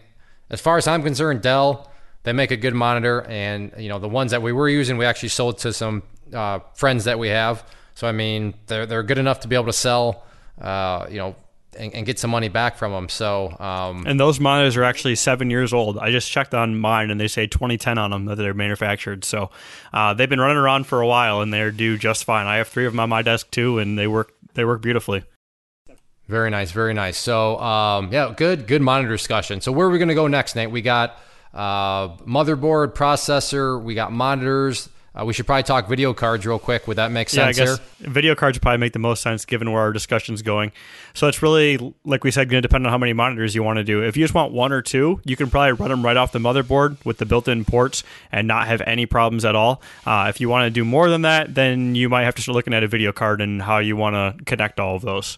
As far as I'm concerned, Dell they make a good monitor, and you know the ones that we were using, we actually sold to some uh, friends that we have. So I mean they're they're good enough to be able to sell. Uh, you know and, and, get some money back from them. So, um, and those monitors are actually seven years old. I just checked on mine, and they say 2010 on them that they're manufactured. So, uh, they've been running around for a while, and they're do just fine. I have three of them on my desk too, and they work they work beautifully. Very nice, very nice. So, um, yeah, good, good monitor discussion. So, where are we going to go next, Nate? We got uh, motherboard, processor, we got monitors. Uh, we should probably talk video cards real quick. Would that make sense yeah, I guess here? Video cards probably make the most sense given where our discussion's going. So it's really, like we said, going to depend on how many monitors you want to do. If you just want one or two, you can probably run them right off the motherboard with the built-in ports and not have any problems at all. Uh, if you want to do more than that, then you might have to start looking at a video card and how you want to connect all of those.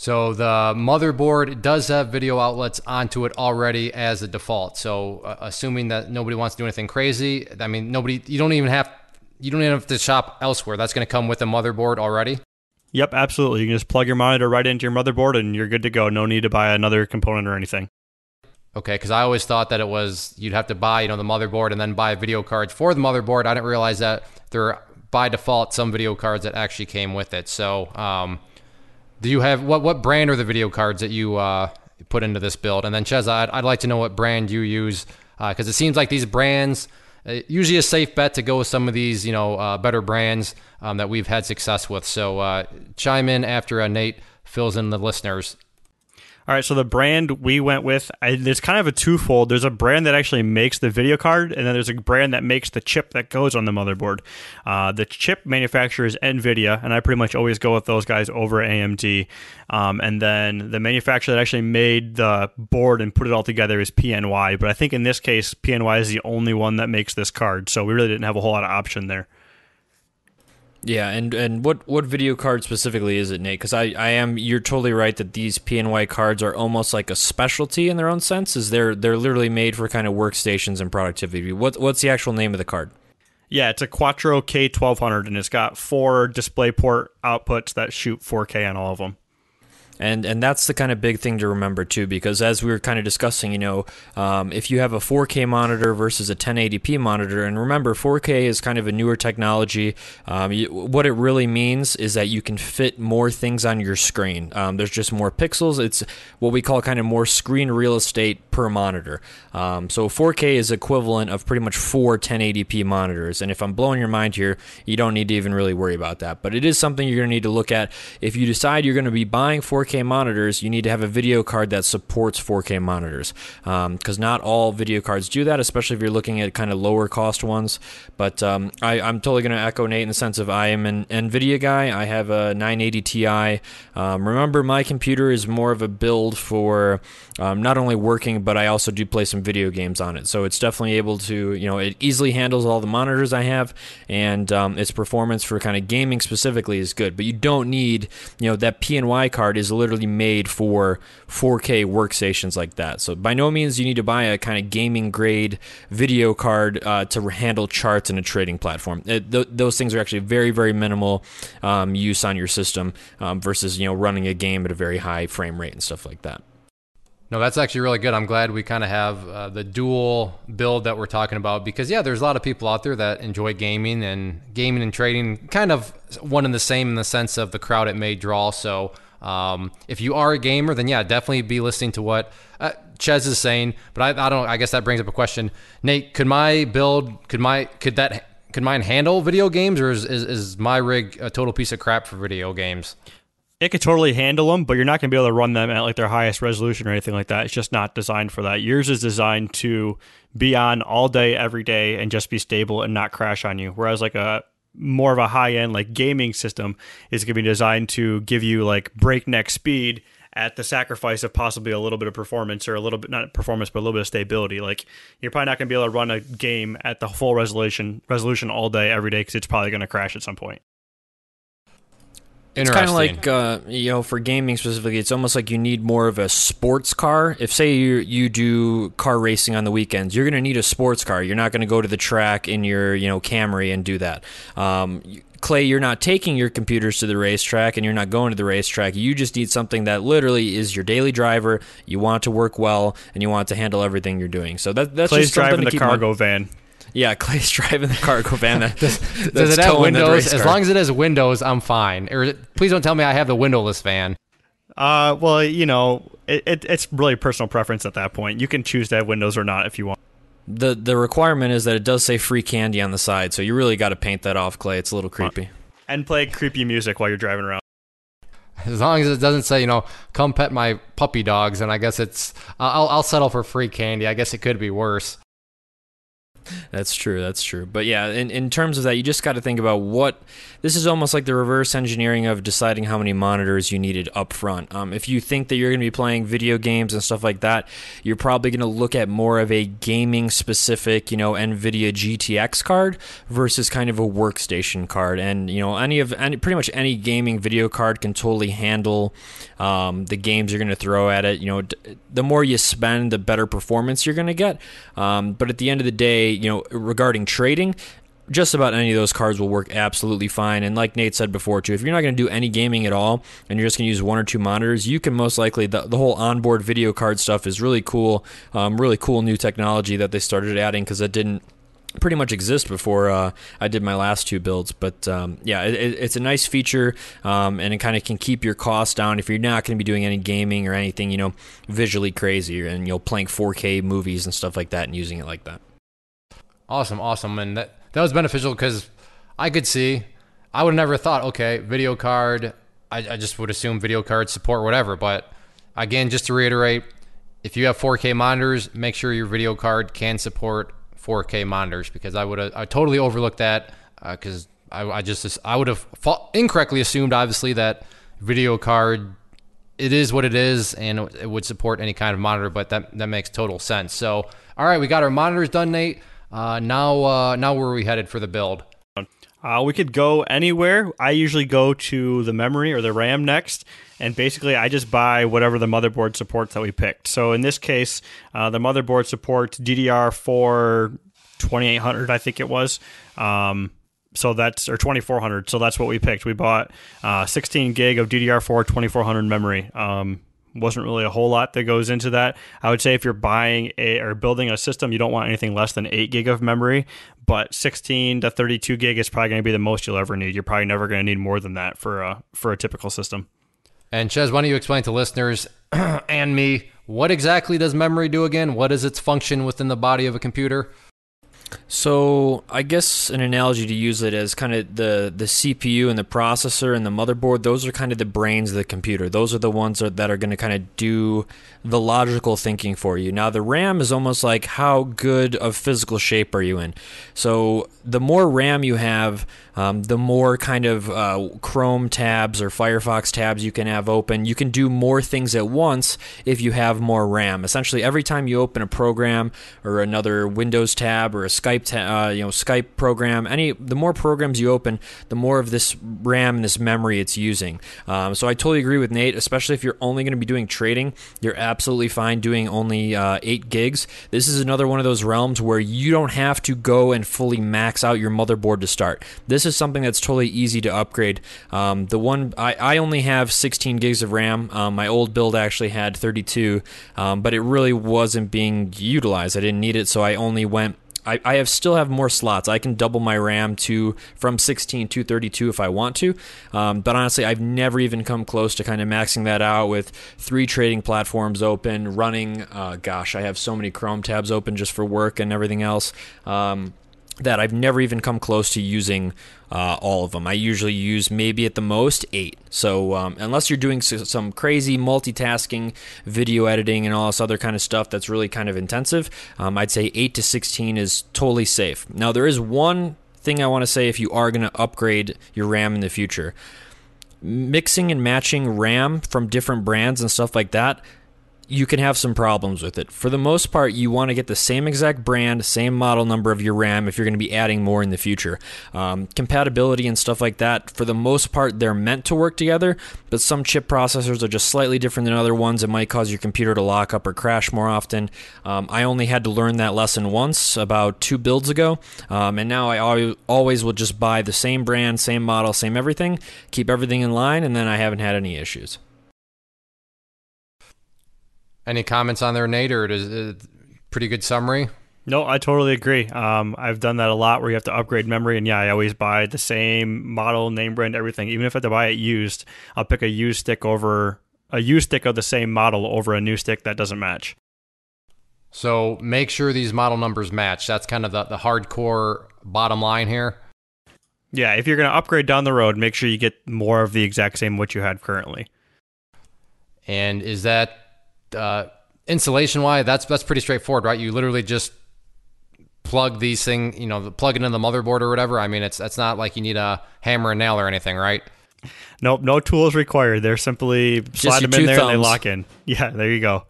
So the motherboard does have video outlets onto it already as a default. So uh, assuming that nobody wants to do anything crazy, I mean nobody you don't even have you don't even have to shop elsewhere. That's going to come with the motherboard already. Yep, absolutely. You can just plug your monitor right into your motherboard and you're good to go. No need to buy another component or anything. Okay, because I always thought that it was you'd have to buy you know the motherboard and then buy a video cards for the motherboard. I didn't realize that there are by default some video cards that actually came with it. So um, do you have what what brand are the video cards that you uh, put into this build? And then Chezz, I'd, I'd like to know what brand you use because uh, it seems like these brands. Uh, usually a safe bet to go with some of these, you know, uh, better brands um, that we've had success with. So uh, chime in after uh, Nate fills in the listeners all right, so the brand we went with, I, there's kind of a twofold. There's a brand that actually makes the video card, and then there's a brand that makes the chip that goes on the motherboard. Uh, the chip manufacturer is NVIDIA, and I pretty much always go with those guys over AMD. Um, and then the manufacturer that actually made the board and put it all together is PNY. But I think in this case, PNY is the only one that makes this card, so we really didn't have a whole lot of option there. Yeah, and and what what video card specifically is it, Nate? Because I I am you're totally right that these PNY cards are almost like a specialty in their own sense. Is they're they're literally made for kind of workstations and productivity. What what's the actual name of the card? Yeah, it's a Quadro K1200, and it's got four DisplayPort outputs that shoot 4K on all of them. And and that's the kind of big thing to remember too, because as we were kind of discussing, you know, um, if you have a 4K monitor versus a 1080p monitor, and remember 4K is kind of a newer technology. Um, you, what it really means is that you can fit more things on your screen. Um, there's just more pixels. It's what we call kind of more screen real estate per monitor. Um, so 4K is equivalent of pretty much four 1080p monitors. And if I'm blowing your mind here, you don't need to even really worry about that. But it is something you're going to need to look at if you decide you're going to be buying 4K 4K monitors, you need to have a video card that supports 4K monitors. Because um, not all video cards do that, especially if you're looking at kind of lower cost ones. But um, I, am totally going to echo Nate in the sense of I am an NVIDIA guy. I have a 980 Ti. Um, remember, my computer is more of a build for um, not only working, but I also do play some video games on it. So it's definitely able to, you know, it easily handles all the monitors I have, and um, its performance for kind of gaming specifically is good. But you don't need, you know, that PNY card is literally made for 4K workstations like that. So by no means you need to buy a kind of gaming grade video card uh, to handle charts in a trading platform. It, th- those things are actually very, very minimal um, use on your system um, versus, you know, running a game at a very high frame rate and stuff like that. No, that's actually really good. I'm glad we kind of have uh, the dual build that we're talking about because, yeah, there's a lot of people out there that enjoy gaming and gaming and trading, kind of one and the same in the sense of the crowd it may draw. So, um, if you are a gamer, then yeah, definitely be listening to what uh, Chezz is saying. But I, I don't. I guess that brings up a question. Nate, could my build, could my, could that, could mine handle video games, or is, is, is my rig a total piece of crap for video games? it could totally handle them, but you're not going to be able to run them at like their highest resolution or anything like that. It's just not designed for that. Yours is designed to be on all day, every day, and just be stable and not crash on you. Whereas like a more of a high end like gaming system is going to be designed to give you like breakneck speed at the sacrifice of possibly a little bit of performance or a little bit not performance but a little bit of stability. Like you're probably not going to be able to run a game at the full resolution resolution all day every day because it's probably going to crash at some point it's kind of like uh, you know for gaming specifically it's almost like you need more of a sports car. If say you you do car racing on the weekends you're going to need a sports car. You're not going to go to the track in your you know camry and do that. Um, clay you're not taking your computers to the racetrack and you're not going to the racetrack. You just need something that literally is your daily driver. You want to work well and you want to handle everything you're doing. So that, that's Clay's just driving the cargo van yeah, Clay's [LAUGHS] driving the cargo van. That, [LAUGHS] does, does it have windows? As long as it has windows, I'm fine. Or please don't tell me I have the windowless van. Uh, well, you know, it, it, it's really personal preference at that point. You can choose to have windows or not if you want. The the requirement is that it does say free candy on the side, so you really got to paint that off, Clay. It's a little creepy. And play creepy music while you're driving around. As long as it doesn't say, you know, come pet my puppy dogs, and I guess it's, I'll, I'll settle for free candy. I guess it could be worse. That's true. That's true. But yeah, in, in terms of that, you just got to think about what this is almost like the reverse engineering of deciding how many monitors you needed up front. Um, if you think that you're going to be playing video games and stuff like that, you're probably going to look at more of a gaming specific, you know, NVIDIA GTX card versus kind of a workstation card. And, you know, any of any, pretty much any gaming video card can totally handle um, the games you're going to throw at it. You know, the more you spend, the better performance you're going to get. Um, but at the end of the day, you know, regarding trading, just about any of those cards will work absolutely fine. And like Nate said before, too, if you're not going to do any gaming at all and you're just going to use one or two monitors, you can most likely, the, the whole onboard video card stuff is really cool. Um, really cool new technology that they started adding because it didn't pretty much exist before uh, I did my last two builds. But um, yeah, it, it's a nice feature, um, and it kind of can keep your costs down if you're not going to be doing any gaming or anything, you know, visually crazy, and you know, playing 4K movies and stuff like that, and using it like that. Awesome, awesome, and that that was beneficial because I could see. I would have never thought, okay, video card. I, I just would assume video card support whatever. But again, just to reiterate, if you have 4K monitors, make sure your video card can support 4K monitors because I would have I totally overlooked that because uh, I, I just I would have incorrectly assumed obviously that video card it is what it is and it would support any kind of monitor, but that that makes total sense. So all right, we got our monitors done, Nate. Uh, now, uh, now where are we headed for the build? Uh, we could go anywhere. I usually go to the memory or the RAM next, and basically I just buy whatever the motherboard supports that we picked. So in this case, uh, the motherboard supports DDR4 2800, I think it was. Um, so that's or 2400. So that's what we picked. We bought uh, 16 gig of DDR4 2400 memory. Um, wasn't really a whole lot that goes into that. I would say if you're buying a or building a system, you don't want anything less than 8 gig of memory, but 16 to 32 gig is probably going to be the most you'll ever need. You're probably never going to need more than that for a for a typical system. And Chezz, why don't you explain to listeners [CLEARS THROAT] and me what exactly does memory do again? What is its function within the body of a computer? So I guess an analogy to use it as kind of the the CPU and the processor and the motherboard. Those are kind of the brains of the computer. Those are the ones that are going to kind of do the logical thinking for you. Now the RAM is almost like how good of physical shape are you in. So the more RAM you have, um, the more kind of uh, Chrome tabs or Firefox tabs you can have open. You can do more things at once if you have more RAM. Essentially, every time you open a program or another Windows tab or a Skype, uh, you know, Skype program, any the more programs you open, the more of this RAM and this memory it's using. Um, so I totally agree with Nate, especially if you're only going to be doing trading. You're absolutely fine doing only uh, eight gigs. This is another one of those realms where you don't have to go and fully max out your motherboard to start. This is something that's totally easy to upgrade. Um, the one I, I only have 16 gigs of RAM. Um, my old build actually had 32, um, but it really wasn't being utilized. I didn't need it, so I only went I, I have still have more slots. I can double my RAM to from 16 to 32 if I want to. Um, but honestly, I've never even come close to kind of maxing that out with three trading platforms open, running. Uh, gosh, I have so many Chrome tabs open just for work and everything else. Um, that I've never even come close to using uh, all of them. I usually use maybe at the most eight. So um, unless you're doing some crazy multitasking, video editing, and all this other kind of stuff that's really kind of intensive, um, I'd say eight to 16 is totally safe. Now there is one thing I want to say if you are going to upgrade your RAM in the future. Mixing and matching RAM from different brands and stuff like that, you can have some problems with it. For the most part, you want to get the same exact brand, same model number of your RAM if you're going to be adding more in the future. Um, compatibility and stuff like that, for the most part, they're meant to work together, but some chip processors are just slightly different than other ones. It might cause your computer to lock up or crash more often. Um, I only had to learn that lesson once about two builds ago, um, and now I always will just buy the same brand, same model, same everything, keep everything in line, and then I haven't had any issues. Any comments on there, Nate, or is it pretty good summary? No, I totally agree. Um, I've done that a lot where you have to upgrade memory, and yeah, I always buy the same model, name brand, everything. Even if I have to buy it used, I'll pick a used stick over a used stick of the same model over a new stick that doesn't match. So make sure these model numbers match. That's kind of the, the hardcore bottom line here. Yeah, if you're going to upgrade down the road, make sure you get more of the exact same what you had currently. And is that uh, insulation wise, that's that's pretty straightforward, right? You literally just plug these thing, you know, plug it in the motherboard or whatever. I mean, it's that's not like you need a hammer and nail or anything, right? Nope, no tools required. They're simply slide them in there thumbs. and they lock in. Yeah, there you go.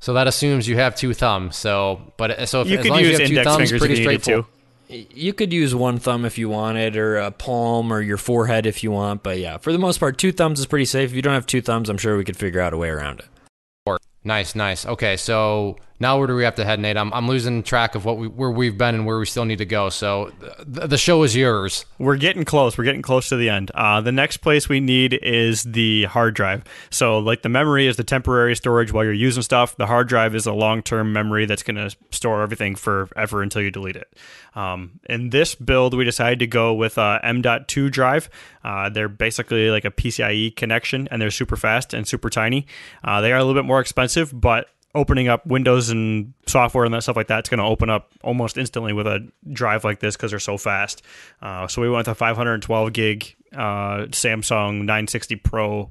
So that assumes you have two thumbs. So, but so if, you as could long use as you have index two thumbs, fingers pretty if you straightforward. You could use one thumb if you wanted, or a palm, or your forehead if you want. But yeah, for the most part, two thumbs is pretty safe. If you don't have two thumbs, I'm sure we could figure out a way around it. Nice, nice. Okay, so now where do we have to head, Nate? I'm, I'm losing track of what we, where we've been and where we still need to go. So th- the show is yours. We're getting close. We're getting close to the end. Uh, the next place we need is the hard drive. So like the memory is the temporary storage while you're using stuff. The hard drive is a long-term memory that's going to store everything forever until you delete it. Um, in this build, we decided to go with a M.2 drive. Uh, they're basically like a PCIe connection, and they're super fast and super tiny. Uh, they are a little bit more expensive, but opening up Windows and software and that stuff like that, it's going to open up almost instantly with a drive like this because they're so fast. Uh, so we went with a 512 gig uh, Samsung 960 Pro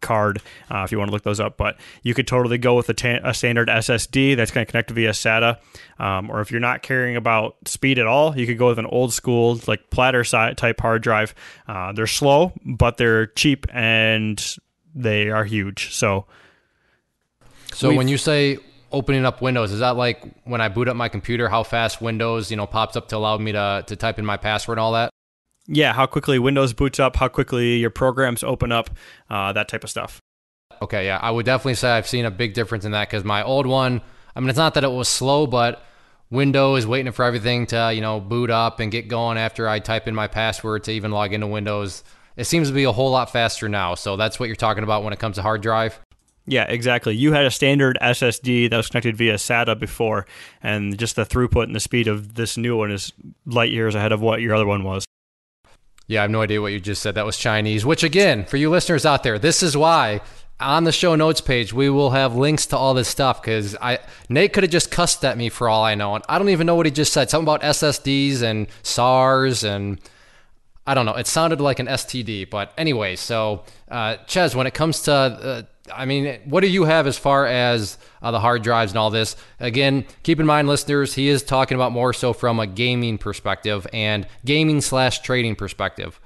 card uh, if you want to look those up. But you could totally go with a, ta- a standard SSD that's going to connect via SATA. Um, or if you're not caring about speed at all, you could go with an old school like platter type hard drive. Uh, they're slow, but they're cheap and they are huge. So. So when you say opening up Windows, is that like when I boot up my computer, how fast Windows, you know, pops up to allow me to, to type in my password and all that? yeah, how quickly Windows boots up, how quickly your programs open up, uh, that type of stuff. Okay, yeah, I would definitely say I've seen a big difference in that because my old one, I mean, it's not that it was slow, but Windows waiting for everything to you know boot up and get going after I type in my password to even log into Windows. It seems to be a whole lot faster now. So that's what you're talking about when it comes to hard drive. Yeah, exactly. You had a standard SSD that was connected via SATA before, and just the throughput and the speed of this new one is light years ahead of what your other one was. Yeah, I have no idea what you just said. That was Chinese, which again, for you listeners out there, this is why on the show notes page, we will have links to all this stuff because I Nate could have just cussed at me for all I know, and I don't even know what he just said. Something about SSDs and SARS and I don't know. It sounded like an STD, but anyway. So, uh, Chezz, when it comes to, uh, I mean, what do you have as far as uh, the hard drives and all this? Again, keep in mind, listeners, he is talking about more so from a gaming perspective and gaming slash trading perspective.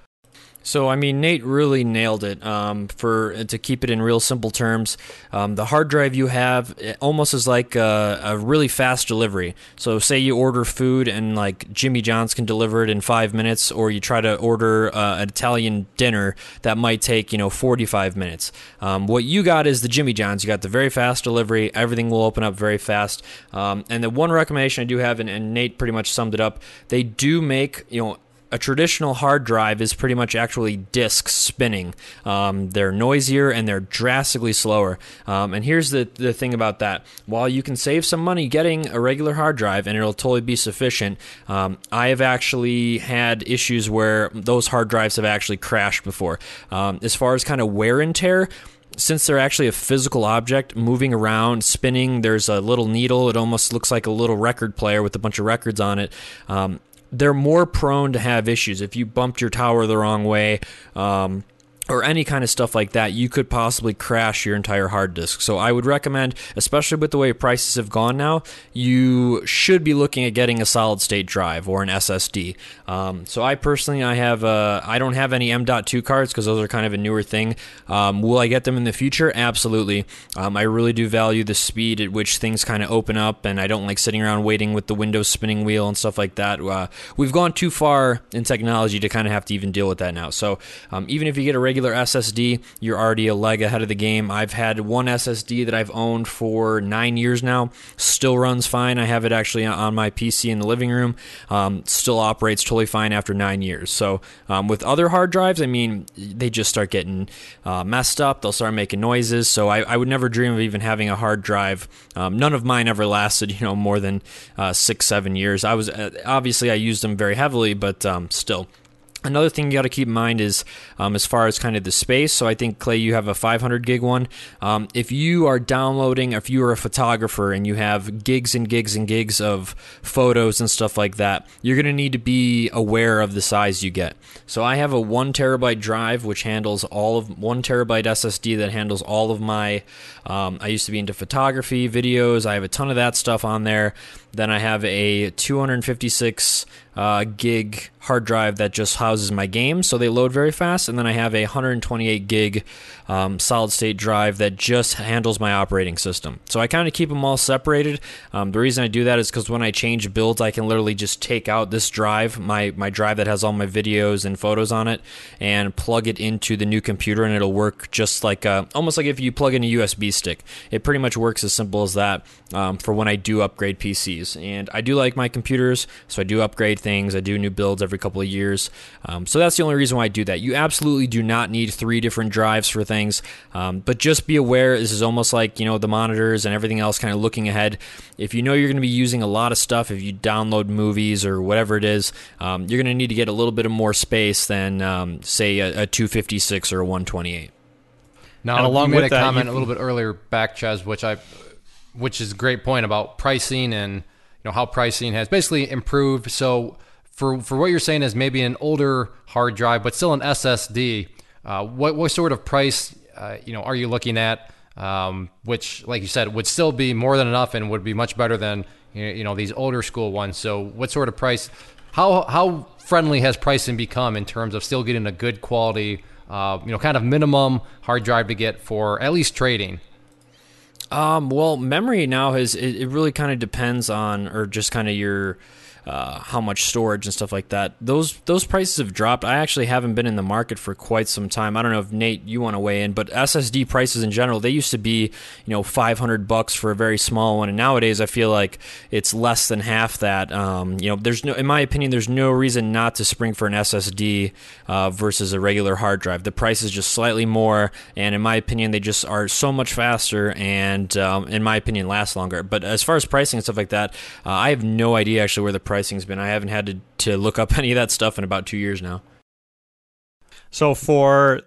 So I mean, Nate really nailed it. Um, for to keep it in real simple terms, um, the hard drive you have almost is like a, a, really fast delivery. So say you order food and like Jimmy John's can deliver it in five minutes, or you try to order uh, an Italian dinner that might take you know 45 minutes. Um, what you got is the Jimmy John's. You got the very fast delivery. Everything will open up very fast. Um, and the one recommendation I do have, and, and Nate pretty much summed it up, they do make you know a traditional hard drive is pretty much actually disks spinning. Um, they're noisier and they're drastically slower. Um, and here's the, the thing about that while you can save some money getting a regular hard drive and it'll totally be sufficient, um, I have actually had issues where those hard drives have actually crashed before. Um, as far as kind of wear and tear, since they're actually a physical object moving around, spinning, there's a little needle. It almost looks like a little record player with a bunch of records on it. Um, they're more prone to have issues. If you bumped your tower the wrong way, um, or any kind of stuff like that, you could possibly crash your entire hard disk. So I would recommend, especially with the way prices have gone now, you should be looking at getting a solid state drive or an SSD. Um, so I personally, I have, uh, I don't have any M.2 cards because those are kind of a newer thing. Um, will I get them in the future? Absolutely. Um, I really do value the speed at which things kind of open up, and I don't like sitting around waiting with the Windows spinning wheel and stuff like that. Uh, we've gone too far in technology to kind of have to even deal with that now. So um, even if you get a regular SSD, you're already a leg ahead of the game. I've had one SSD that I've owned for nine years now, still runs fine. I have it actually on my PC in the living room, um, still operates totally fine after nine years. So um, with other hard drives, I mean, they just start getting uh, messed up. They'll start making noises. So I, I, would never dream of even having a hard drive. Um, none of mine ever lasted, you know, more than uh, six, seven years. I was uh, obviously I used them very heavily, but um, still. Another thing you got to keep in mind is um, as far as kind of the space. So I think Clay, you have a 500 gig one. Um, if you are downloading, if you are a photographer and you have gigs and gigs and gigs of photos and stuff like that, you're going to need to be aware of the size you get. So I have a one terabyte drive which handles all of one terabyte SSD that handles all of my. Um, I used to be into photography, videos. I have a ton of that stuff on there. Then I have a 256 uh, gig hard drive that just houses my games, so they load very fast. And then I have a 128 gig um, solid state drive that just handles my operating system. So I kind of keep them all separated. Um, the reason I do that is because when I change builds, I can literally just take out this drive, my my drive that has all my videos and photos on it, and plug it into the new computer, and it'll work just like uh, almost like if you plug in a USB stick. It pretty much works as simple as that um, for when I do upgrade PCs. And I do like my computers, so I do upgrade things. I do new builds every couple of years. Um, so that's the only reason why I do that. You absolutely do not need three different drives for things, um, but just be aware. This is almost like you know the monitors and everything else, kind of looking ahead. If you know you're going to be using a lot of stuff, if you download movies or whatever it is, um, you're going to need to get a little bit of more space than um, say a, a 256 or a 128. Now, and along with a that, comment a little bit earlier back, Chezz, which I which is a great point about pricing and you know how pricing has basically improved. So for for what you're saying is maybe an older hard drive, but still an SSD. Uh, what what sort of price uh, you know are you looking at? Um, which, like you said, would still be more than enough and would be much better than you know these older school ones. So, what sort of price? How how friendly has pricing become in terms of still getting a good quality, uh, you know, kind of minimum hard drive to get for at least trading? Um, well, memory now has it, it really kind of depends on, or just kind of your uh, how much storage and stuff like that. Those those prices have dropped. I actually haven't been in the market for quite some time. I don't know if Nate you want to weigh in, but SSD prices in general they used to be you know 500 bucks for a very small one, and nowadays I feel like it's less than half that. Um, you know, there's no in my opinion there's no reason not to spring for an SSD uh, versus a regular hard drive. The price is just slightly more, and in my opinion they just are so much faster and um, in my opinion last longer. But as far as pricing and stuff like that, uh, I have no idea actually where the pricing's been. I haven't had to, to look up [LAUGHS] any of that stuff in about two years now. So for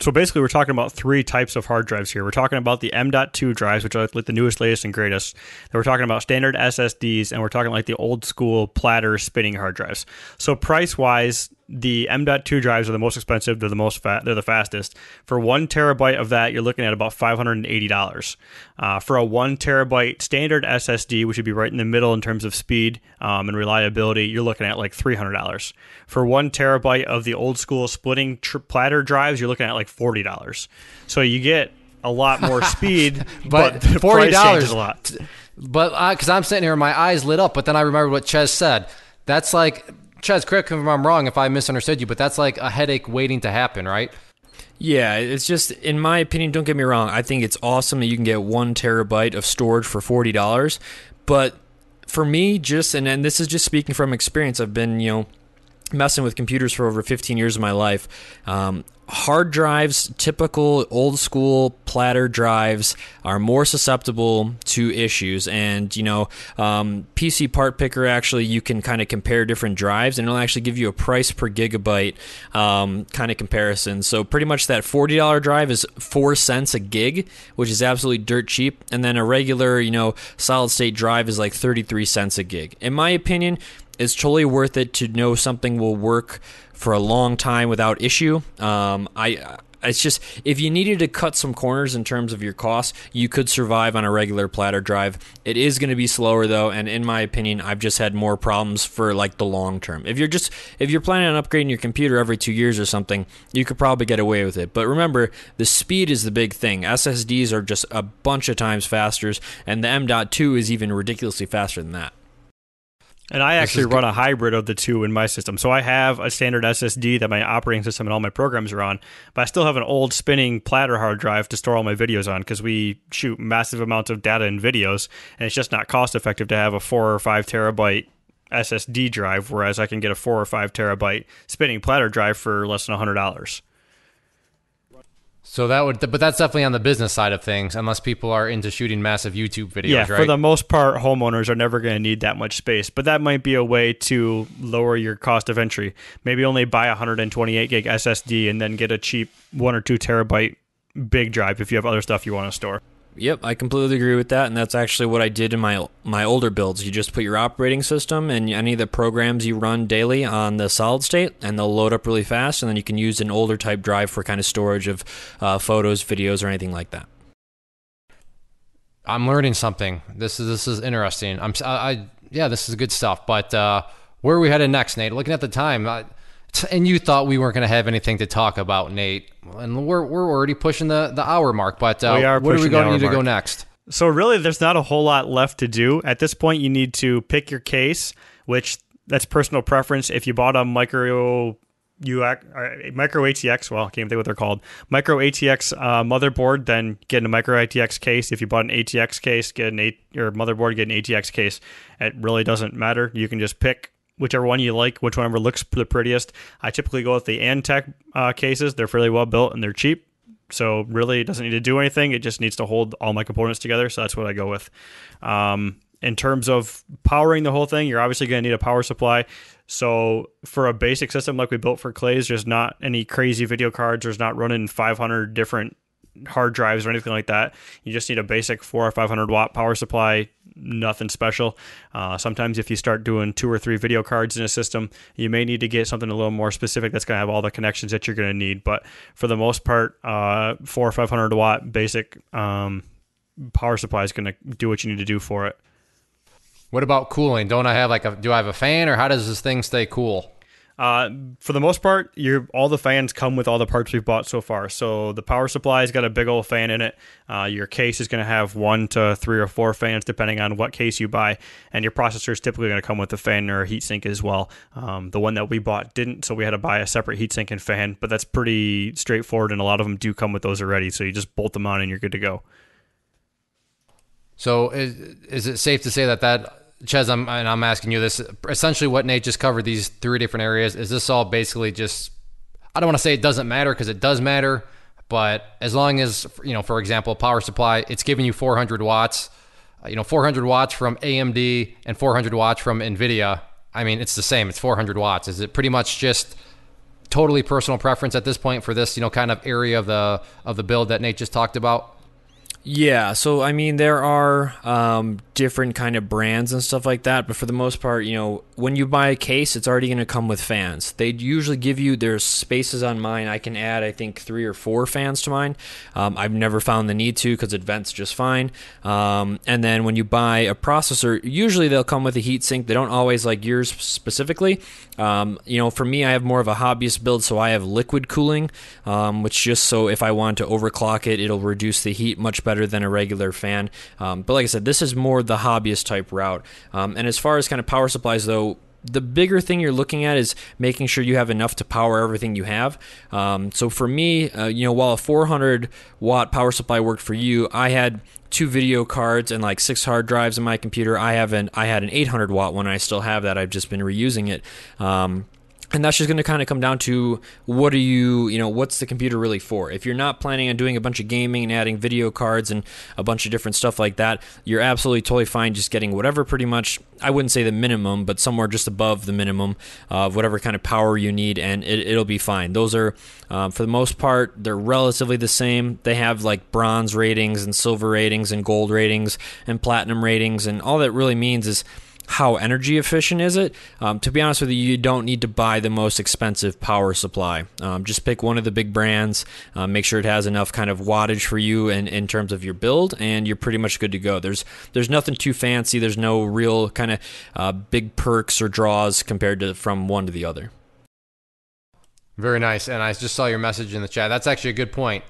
so basically, we're talking about three types of hard drives here. We're talking about the M.2 drives, which are like the newest, latest, and greatest. Then we're talking about standard SSDs, and we're talking like the old school platter spinning hard drives. So price wise, the M.2 drives are the most expensive. They're the most fat. They're the fastest. For one terabyte of that, you're looking at about five hundred and eighty dollars. Uh, for a one terabyte standard SSD, which would be right in the middle in terms of speed um, and reliability, you're looking at like three hundred dollars. For one terabyte of the old school splitting tr- platter drives, you're looking at like forty dollars. So you get a lot more [LAUGHS] speed, but, but the forty dollars a lot. But because I'm sitting here, my eyes lit up. But then I remember what Chezz said. That's like Chezz, correct if I'm wrong if I misunderstood you, but that's like a headache waiting to happen, right? Yeah, it's just in my opinion. Don't get me wrong. I think it's awesome that you can get one terabyte of storage for forty dollars. But for me, just and and this is just speaking from experience. I've been you know messing with computers for over 15 years of my life. Um, hard drives, typical old school platter drives, are more susceptible to issues. And, you know, um, PC Part Picker actually, you can kind of compare different drives and it'll actually give you a price per gigabyte um, kind of comparison. So, pretty much that $40 drive is four cents a gig, which is absolutely dirt cheap. And then a regular, you know, solid state drive is like 33 cents a gig. In my opinion, it's totally worth it to know something will work for a long time without issue. Um, I it's just if you needed to cut some corners in terms of your costs, you could survive on a regular platter drive. It is going to be slower though, and in my opinion, I've just had more problems for like the long term. If you're just if you're planning on upgrading your computer every 2 years or something, you could probably get away with it. But remember, the speed is the big thing. SSDs are just a bunch of times faster and the M.2 is even ridiculously faster than that. And I actually run a hybrid of the two in my system. So I have a standard SSD that my operating system and all my programs are on, but I still have an old spinning platter hard drive to store all my videos on because we shoot massive amounts of data and videos, and it's just not cost effective to have a four or five terabyte SSD drive, whereas I can get a four or five terabyte spinning platter drive for less than hundred dollars. So that would, but that's definitely on the business side of things, unless people are into shooting massive YouTube videos. Yeah, right? for the most part, homeowners are never going to need that much space, but that might be a way to lower your cost of entry. Maybe only buy a 128 gig SSD and then get a cheap one or two terabyte big drive if you have other stuff you want to store. Yep, I completely agree with that, and that's actually what I did in my my older builds. You just put your operating system and any of the programs you run daily on the solid state, and they'll load up really fast, and then you can use an older type drive for kind of storage of uh, photos, videos, or anything like that. I'm learning something. This is this is interesting. I'm I, I yeah, this is good stuff. But uh, where are we headed next, Nate? Looking at the time. I, and you thought we weren't going to have anything to talk about, Nate, and we're we're already pushing the, the hour mark. But uh, are where are we going to need to go next? So really, there's not a whole lot left to do at this point. You need to pick your case, which that's personal preference. If you bought a micro UX, uh, micro ATX, well, I can't think what they're called, micro ATX uh, motherboard, then get a micro ATX case. If you bought an ATX case, get an A your motherboard, get an ATX case. It really doesn't matter. You can just pick whichever one you like, whichever looks the prettiest. I typically go with the Antec uh, cases. They're fairly well built and they're cheap. So really, it doesn't need to do anything. It just needs to hold all my components together. So that's what I go with. Um, in terms of powering the whole thing, you're obviously going to need a power supply. So for a basic system like we built for Clays, there's not any crazy video cards. There's not running 500 different hard drives or anything like that. You just need a basic four or 500 watt power supply, nothing special. Uh, sometimes if you start doing two or three video cards in a system, you may need to get something a little more specific that's going to have all the connections that you're going to need. But for the most part, uh, four or 500 watt basic um, power supply is going to do what you need to do for it. What about cooling? Don't I have like a do I have a fan or how does this thing stay cool? Uh, for the most part, you all the fans come with all the parts we've bought so far. So the power supply's got a big old fan in it. Uh, your case is going to have one to three or four fans, depending on what case you buy. And your processor is typically going to come with a fan or a heatsink as well. Um, the one that we bought didn't, so we had to buy a separate heatsink and fan. But that's pretty straightforward, and a lot of them do come with those already. So you just bolt them on, and you're good to go. So is, is it safe to say that that Chezz, I'm, and I'm asking you this. Essentially, what Nate just covered these three different areas is this all basically just? I don't want to say it doesn't matter because it does matter, but as long as you know, for example, power supply, it's giving you 400 watts. Uh, you know, 400 watts from AMD and 400 watts from Nvidia. I mean, it's the same. It's 400 watts. Is it pretty much just totally personal preference at this point for this, you know, kind of area of the of the build that Nate just talked about? Yeah, so I mean there are um, different kind of brands and stuff like that, but for the most part, you know, when you buy a case, it's already going to come with fans. They usually give you there's spaces on mine. I can add I think three or four fans to mine. Um, I've never found the need to because it vents just fine. Um, and then when you buy a processor, usually they'll come with a heat sink. They don't always like yours specifically. Um, you know, for me, I have more of a hobbyist build, so I have liquid cooling, um, which just so if I want to overclock it, it'll reduce the heat much better than a regular fan. Um, but like I said, this is more the hobbyist type route. Um, and as far as kind of power supplies, though, the bigger thing you're looking at is making sure you have enough to power everything you have. Um, so for me, uh, you know, while a 400 watt power supply worked for you, I had two video cards and like six hard drives in my computer. I have an I had an 800 watt one. I still have that. I've just been reusing it. Um, and that's just going to kind of come down to what are you you know what's the computer really for? If you're not planning on doing a bunch of gaming and adding video cards and a bunch of different stuff like that you're absolutely totally fine just getting whatever pretty much i wouldn't say the minimum but somewhere just above the minimum of whatever kind of power you need and it, will be fine. Those are um, for the most part they're relatively the same. They have like bronze ratings and silver ratings and gold ratings and platinum ratings and all that really means is how energy efficient is it? Um, to be honest with you, you don't need to buy the most expensive power supply. Um, just pick one of the big brands, uh, make sure it has enough kind of wattage for you in, in terms of your build, and you're pretty much good to go. There's there's nothing too fancy. There's no real kind of uh, big perks or draws compared to from one to the other. Very nice. And I just saw your message in the chat. That's actually a good point.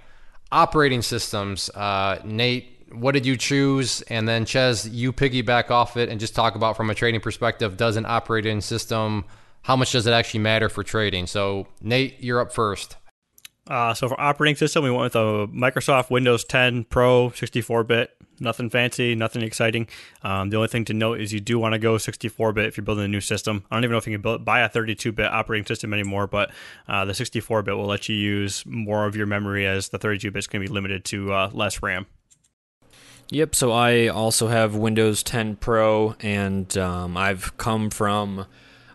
Operating systems. Uh, Nate what did you choose? And then Chezz, you piggyback off it and just talk about from a trading perspective, does an operating system, how much does it actually matter for trading? So Nate, you're up first. Uh, so for operating system, we went with a Microsoft Windows 10 Pro 64-bit. Nothing fancy, nothing exciting. Um, the only thing to note is you do want to go 64-bit if you're building a new system. I don't even know if you can build, buy a 32-bit operating system anymore, but uh, the 64-bit will let you use more of your memory as the 32-bit is going to be limited to uh, less RAM. Yep. So I also have Windows 10 Pro, and um, I've come from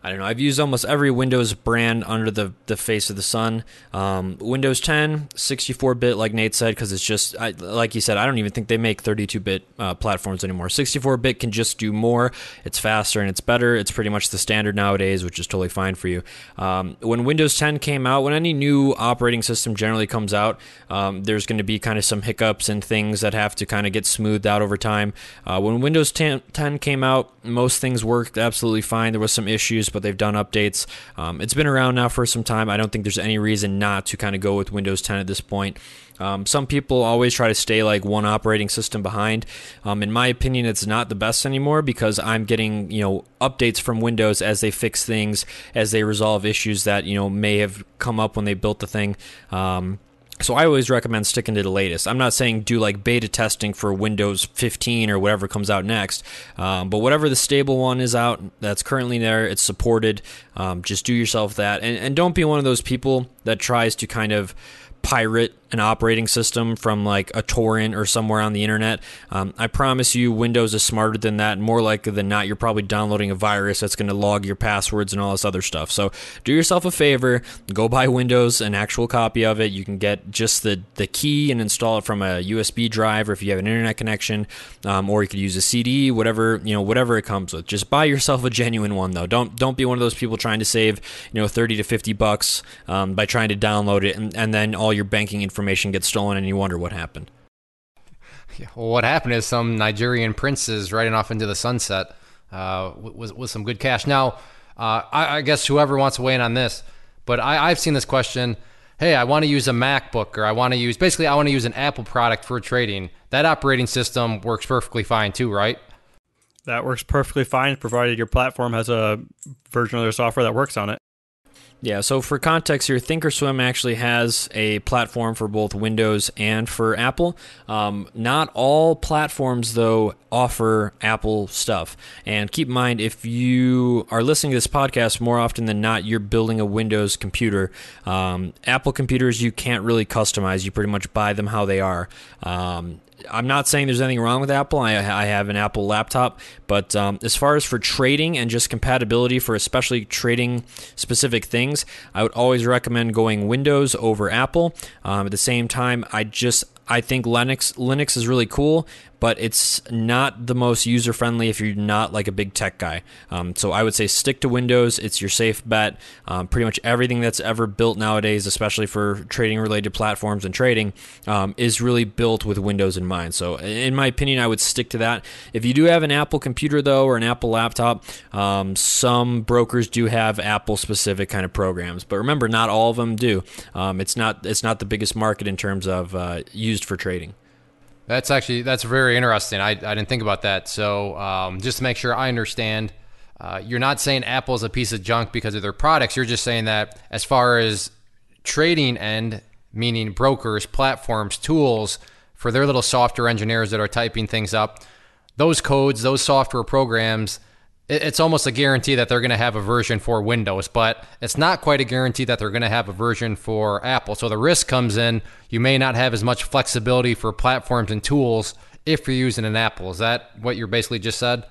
I don't know. I've used almost every Windows brand under the, the face of the sun. Um, Windows 10, 64 bit, like Nate said, because it's just, I, like you said, I don't even think they make 32 bit uh, platforms anymore. 64 bit can just do more. It's faster and it's better. It's pretty much the standard nowadays, which is totally fine for you. Um, when Windows 10 came out, when any new operating system generally comes out, um, there's going to be kind of some hiccups and things that have to kind of get smoothed out over time. Uh, when Windows 10, 10 came out, most things worked absolutely fine. There was some issues, but they've done updates. Um, it's been around now for some time. I don't think there's any reason not to kind of go with Windows 10 at this point. Um, some people always try to stay like one operating system behind. Um, in my opinion, it's not the best anymore because I'm getting you know updates from Windows as they fix things, as they resolve issues that you know may have come up when they built the thing. Um, so I always recommend sticking to the latest. I'm not saying do like beta testing for Windows 15 or whatever comes out next, um, but whatever the stable one is out that's currently there, it's supported. Um, just do yourself that, and, and don't be one of those people that tries to kind of pirate an operating system from like a torrent or somewhere on the internet. Um, I promise you, Windows is smarter than that. More likely than not, you're probably downloading a virus that's going to log your passwords and all this other stuff. So do yourself a favor, go buy Windows, an actual copy of it. You can get just the, the key and install it from a USB drive, or if you have an internet connection, um, or you could use a CD, whatever you know, whatever it comes with. Just buy yourself a genuine one though. Don't don't be one of those people trying to save you know 30 to 50 bucks um, by trying to download it and, and then all your banking information information gets stolen and you wonder what happened. [LAUGHS] Yeah, well, what happened is some Nigerian princes riding off into the sunset uh, with, with some good cash. Now, uh, I, I, guess whoever wants to weigh in on this, but I, I've seen this question. Hey, I want to use a MacBook or I want to use basically I want to use an Apple product for trading. That operating system works perfectly fine too, right? That works perfectly fine, provided your platform has a version of their software that works on it. Yeah, so for context here, Thinkorswim actually has a platform for both Windows and for Apple. Um, not all platforms, though, offer Apple stuff. And keep in mind, if you are listening to this podcast more often than not, you're building a Windows computer. Um, Apple computers, you can't really customize, you pretty much buy them how they are. Um, I'm not saying there's anything wrong with Apple. I, I have an Apple laptop, but um, as far as for trading and just compatibility for especially trading specific things, I would always recommend going Windows over Apple. Um, at the same time, I just I think Linux Linux is really cool, but it's not the most user friendly if you're not like a big tech guy. Um, so I would say stick to Windows. It's your safe bet. Um, pretty much everything that's ever built nowadays, especially for trading related platforms and trading, um, is really built with Windows in mind. So in my opinion, I would stick to that. If you do have an Apple computer though or an Apple laptop, um, some brokers do have Apple specific kind of programs, but remember, not all of them do. Um, it's not it's not the biggest market in terms of uh, used for trading. That's actually that's very interesting. I, I didn't think about that. So um, just to make sure I understand, uh, you're not saying Apple is a piece of junk because of their products. You're just saying that as far as trading end, meaning brokers, platforms, tools for their little software engineers that are typing things up, those codes, those software programs it's almost a guarantee that they're going to have a version for Windows, but it's not quite a guarantee that they're going to have a version for Apple. So the risk comes in you may not have as much flexibility for platforms and tools if you're using an Apple. Is that what you're basically just said?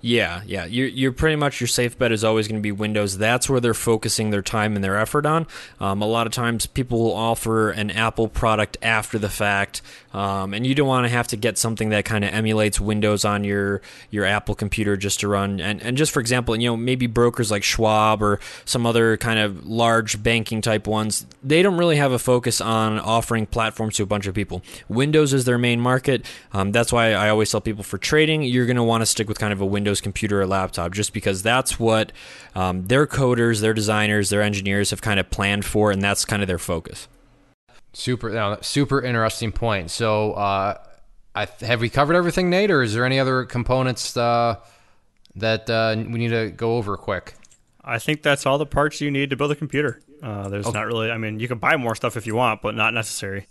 Yeah, yeah. You're, you're pretty much your safe bet is always going to be Windows. That's where they're focusing their time and their effort on. Um, a lot of times people will offer an Apple product after the fact, um, and you don't want to have to get something that kind of emulates Windows on your your Apple computer just to run. And, and just for example, you know, maybe brokers like Schwab or some other kind of large banking type ones, they don't really have a focus on offering platforms to a bunch of people. Windows is their main market. Um, that's why I always tell people for trading, you're going to want to stick with kind of a Windows Windows computer or laptop, just because that's what um, their coders, their designers, their engineers have kind of planned for, and that's kind of their focus. Super, super interesting point. So, uh, I, have we covered everything, Nate, or is there any other components uh, that uh, we need to go over quick? I think that's all the parts you need to build a computer. Uh, there's okay. not really. I mean, you can buy more stuff if you want, but not necessary.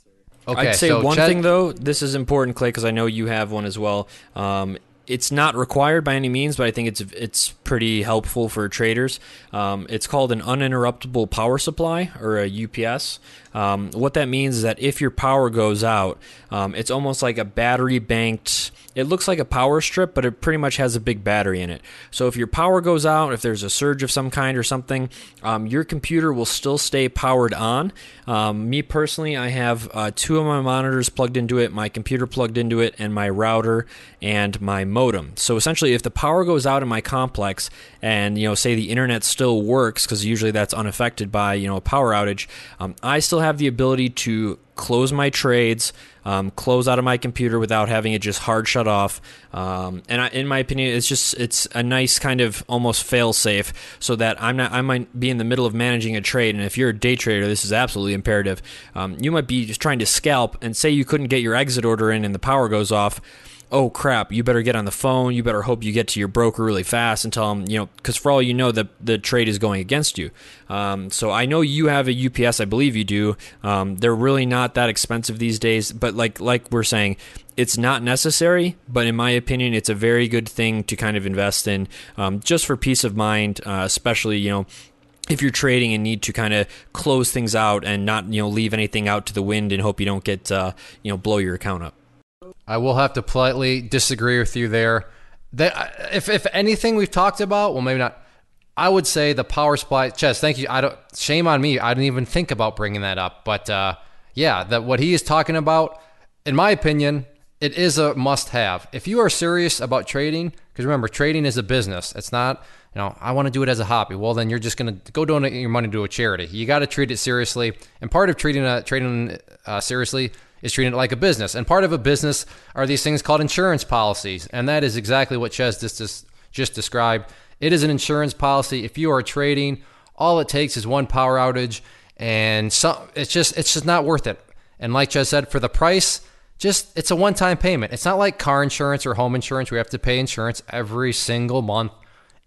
Okay, I'd say so one Chet- thing though. This is important, Clay, because I know you have one as well. Um, it's not required by any means, but I think it's it's pretty helpful for traders. Um, it's called an uninterruptible power supply or a UPS. Um, what that means is that if your power goes out, um, it's almost like a battery banked it looks like a power strip, but it pretty much has a big battery in it. So if your power goes out, if there's a surge of some kind or something, um, your computer will still stay powered on. Um, me personally, I have uh, two of my monitors plugged into it, my computer plugged into it, and my router and my modem. So essentially, if the power goes out in my complex, and you know, say the internet still works, because usually that's unaffected by you know a power outage, um, I still have the ability to close my trades, um, close out of my computer without having it just hard shut off. Um, and I, in my opinion, it's just it's a nice kind of almost fail safe so that I'm not I might be in the middle of managing a trade, and if you're a day trader, this is absolutely imperative. Um, you might be just trying to scalp, and say you couldn't get your exit order in, and the power goes off oh crap, you better get on the phone. You better hope you get to your broker really fast and tell them, you know, because for all you know, the the trade is going against you. Um, so I know you have a UPS. I believe you do. Um, they're really not that expensive these days. But like like we're saying, it's not necessary. But in my opinion, it's a very good thing to kind of invest in, um, just for peace of mind, uh, especially you know if you're trading and need to kind of close things out and not you know leave anything out to the wind and hope you don't get uh, you know blow your account up. I will have to politely disagree with you there. That if if anything we've talked about, well, maybe not. I would say the power supply. Chezz, thank you. I don't. Shame on me. I didn't even think about bringing that up. But uh, yeah, that what he is talking about, in my opinion, it is a must-have. If you are serious about trading, because remember, trading is a business. It's not. You know, I want to do it as a hobby. Well, then you're just going to go donate your money to a charity. You got to treat it seriously. And part of treating a, trading uh, seriously is treating it like a business. And part of a business are these things called insurance policies. And that is exactly what Chezz just, just described. It is an insurance policy. If you are trading, all it takes is one power outage and some, it's just it's just not worth it. And like Chezz said, for the price, just it's a one-time payment. It's not like car insurance or home insurance We have to pay insurance every single month.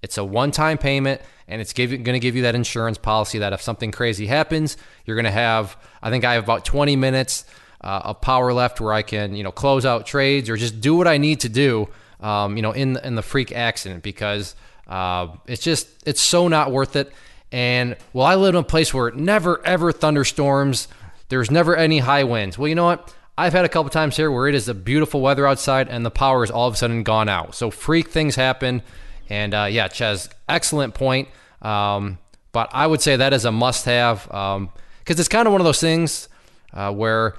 It's a one-time payment and it's going to give you that insurance policy that if something crazy happens, you're going to have I think I have about 20 minutes uh, of power left where I can, you know, close out trades or just do what I need to do, um, you know, in in the freak accident because uh, it's just it's so not worth it. And well, I live in a place where it never ever thunderstorms. There's never any high winds. Well, you know what? I've had a couple times here where it is a beautiful weather outside and the power is all of a sudden gone out. So freak things happen. And uh, yeah, Chezz, excellent point. Um, but I would say that is a must have because um, it's kind of one of those things uh, where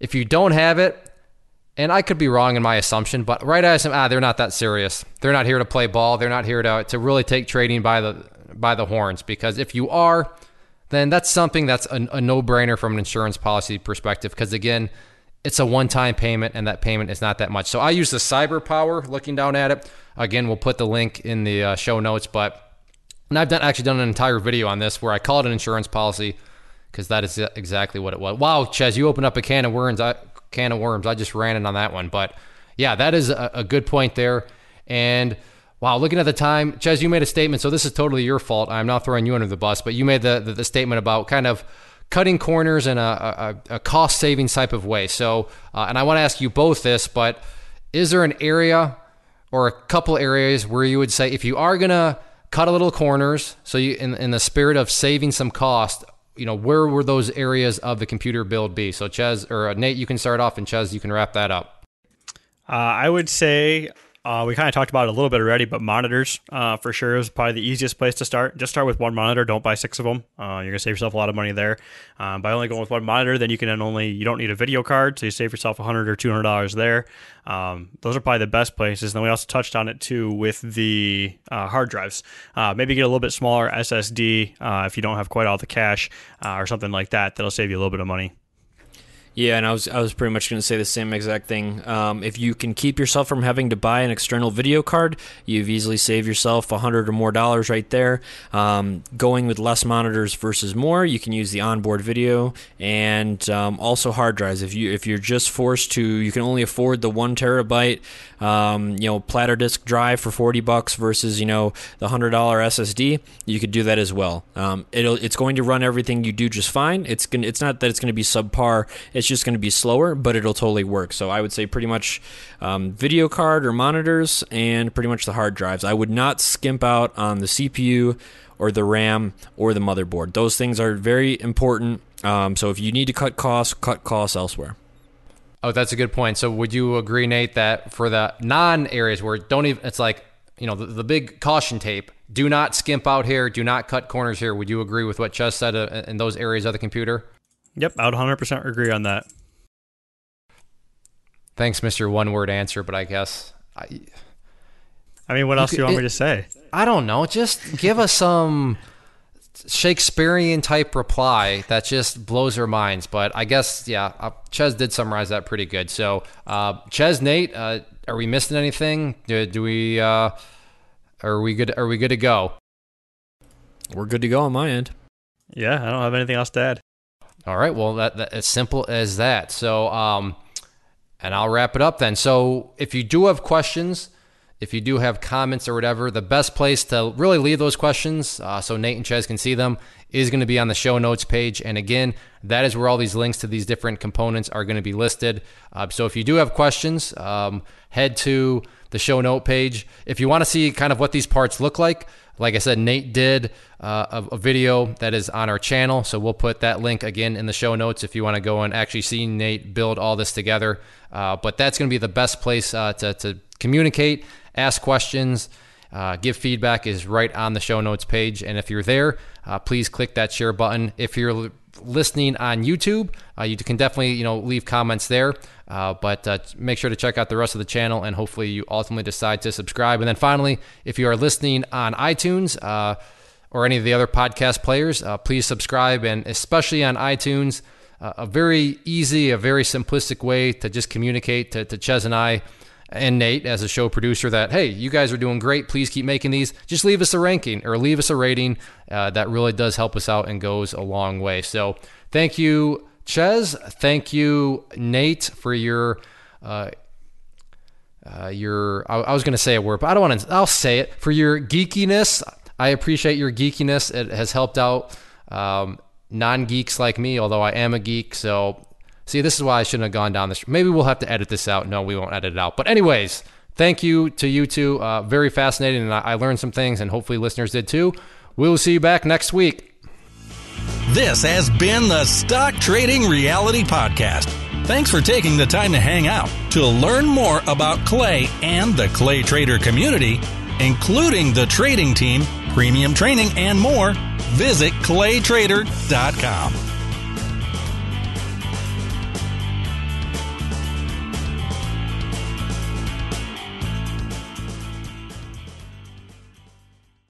if you don't have it, and I could be wrong in my assumption, but right as ah, they're not that serious. They're not here to play ball. They're not here to, to really take trading by the by the horns. Because if you are, then that's something that's a, a no brainer from an insurance policy perspective. Because again, it's a one time payment, and that payment is not that much. So I use the CyberPower. Looking down at it again, we'll put the link in the uh, show notes. But and I've done actually done an entire video on this where I call it an insurance policy because that is exactly what it was. Wow, Chezz, you opened up a can of worms. I, can of worms. I just ran in on that one, but yeah, that is a, a good point there. And wow, looking at the time, Chezz, you made a statement. So this is totally your fault. I'm not throwing you under the bus, but you made the the, the statement about kind of cutting corners in a, a, a cost saving type of way. So, uh, and I want to ask you both this, but is there an area or a couple areas where you would say if you are gonna cut a little corners, so you in, in the spirit of saving some cost, you know, where were those areas of the computer build be? So Chezz or uh, Nate, you can start off, and Chezz, you can wrap that up. Uh, I would say uh, we kind of talked about it a little bit already, but monitors uh, for sure is probably the easiest place to start. Just start with one monitor. Don't buy six of them. Uh, you're gonna save yourself a lot of money there. Um, by only going with one monitor, then you can only you don't need a video card, so you save yourself a hundred or two hundred dollars there. Um, those are probably the best places. And then we also touched on it too with the uh, hard drives. Uh, maybe get a little bit smaller SSD uh, if you don't have quite all the cash or something like that. That'll save you a little bit of money. Yeah, and I was I was pretty much going to say the same exact thing. Um, if you can keep yourself from having to buy an external video card, you've easily saved yourself a hundred or more dollars right there. Um, going with less monitors versus more, you can use the onboard video and um, also hard drives. If you if you're just forced to, you can only afford the one terabyte, um, you know, platter disk drive for forty bucks versus you know the hundred dollar SSD. You could do that as well. Um, it'll it's going to run everything you do just fine. It's gonna it's not that it's going to be subpar. It's just going to be slower, but it'll totally work. So I would say pretty much um, video card or monitors and pretty much the hard drives. I would not skimp out on the CPU or the RAM or the motherboard. Those things are very important. Um, so if you need to cut costs, cut costs elsewhere. Oh, that's a good point. So would you agree, Nate, that for the non areas where don't even, it's like, you know, the, the, big caution tape, do not skimp out here, do not cut corners here. Would you agree with what Chezz said uh, in those areas of the computer? Yep, I would 100% agree on that. Thanks, Mr. One Word Answer, but I guess. I, I mean, what else do you want it, me to say? I don't know. Just give us some Shakespearean type reply that just blows our minds. But I guess, yeah, uh, Chezz did summarize that pretty good. So, uh, Chezz, Nate, uh, are we missing anything? Do, do we? Uh, are we good? Are we good to go? We're good to go on my end. Yeah, I don't have anything else to add. All right. Well, that, that as simple as that. So, um, and I'll wrap it up then. So, if you do have questions, if you do have comments or whatever, the best place to really leave those questions, uh, so Nate and Chezz can see them, is going to be on the show notes page. And again, that is where all these links to these different components are going to be listed. Uh, so if you do have questions, um, head to the show note page. If you want to see kind of what these parts look like, like I said, Nate did uh, a, a, video that is on our channel. So we'll put that link again in the show notes if you want to go and actually see Nate build all this together. Uh, but that's going to be the best place uh, to, to communicate ask questions, uh, give feedback is right on the show notes page. And if you're there, uh, please click that share button. If you're listening on YouTube, uh, you can definitely you know leave comments there. Uh, but uh, make sure to check out the rest of the channel, and hopefully you ultimately decide to subscribe. And then finally, if you are listening on iTunes uh, or any of the other podcast players, please subscribe, and especially on iTunes. a very easy, a very simplistic way to just communicate to, to Chezz and I and Nate as a show producer that, hey, you guys are doing great. Please keep making these. Just leave us a ranking or leave us a rating. Uh, that really does help us out and goes a long way. So thank you, Chezz. Thank you, Nate, for your. Uh, uh, your I, I was going to say a word, but I don't want to. I'll say it for your geekiness. I appreciate your geekiness. It has helped out um, non geeks like me, although I am a geek. So See, this is why I shouldn't have gone down this. Maybe we'll have to edit this out. No, we won't edit it out. But, anyways, thank you to you two. Uh, very fascinating, and I, I learned some things, and hopefully listeners did too. We'll see you back next week. This has been the Stock Trading Reality Podcast. Thanks for taking the time to hang out. To learn more about Clay and the Clay Trader community, including the trading team, premium training, and more, visit claytrader.com.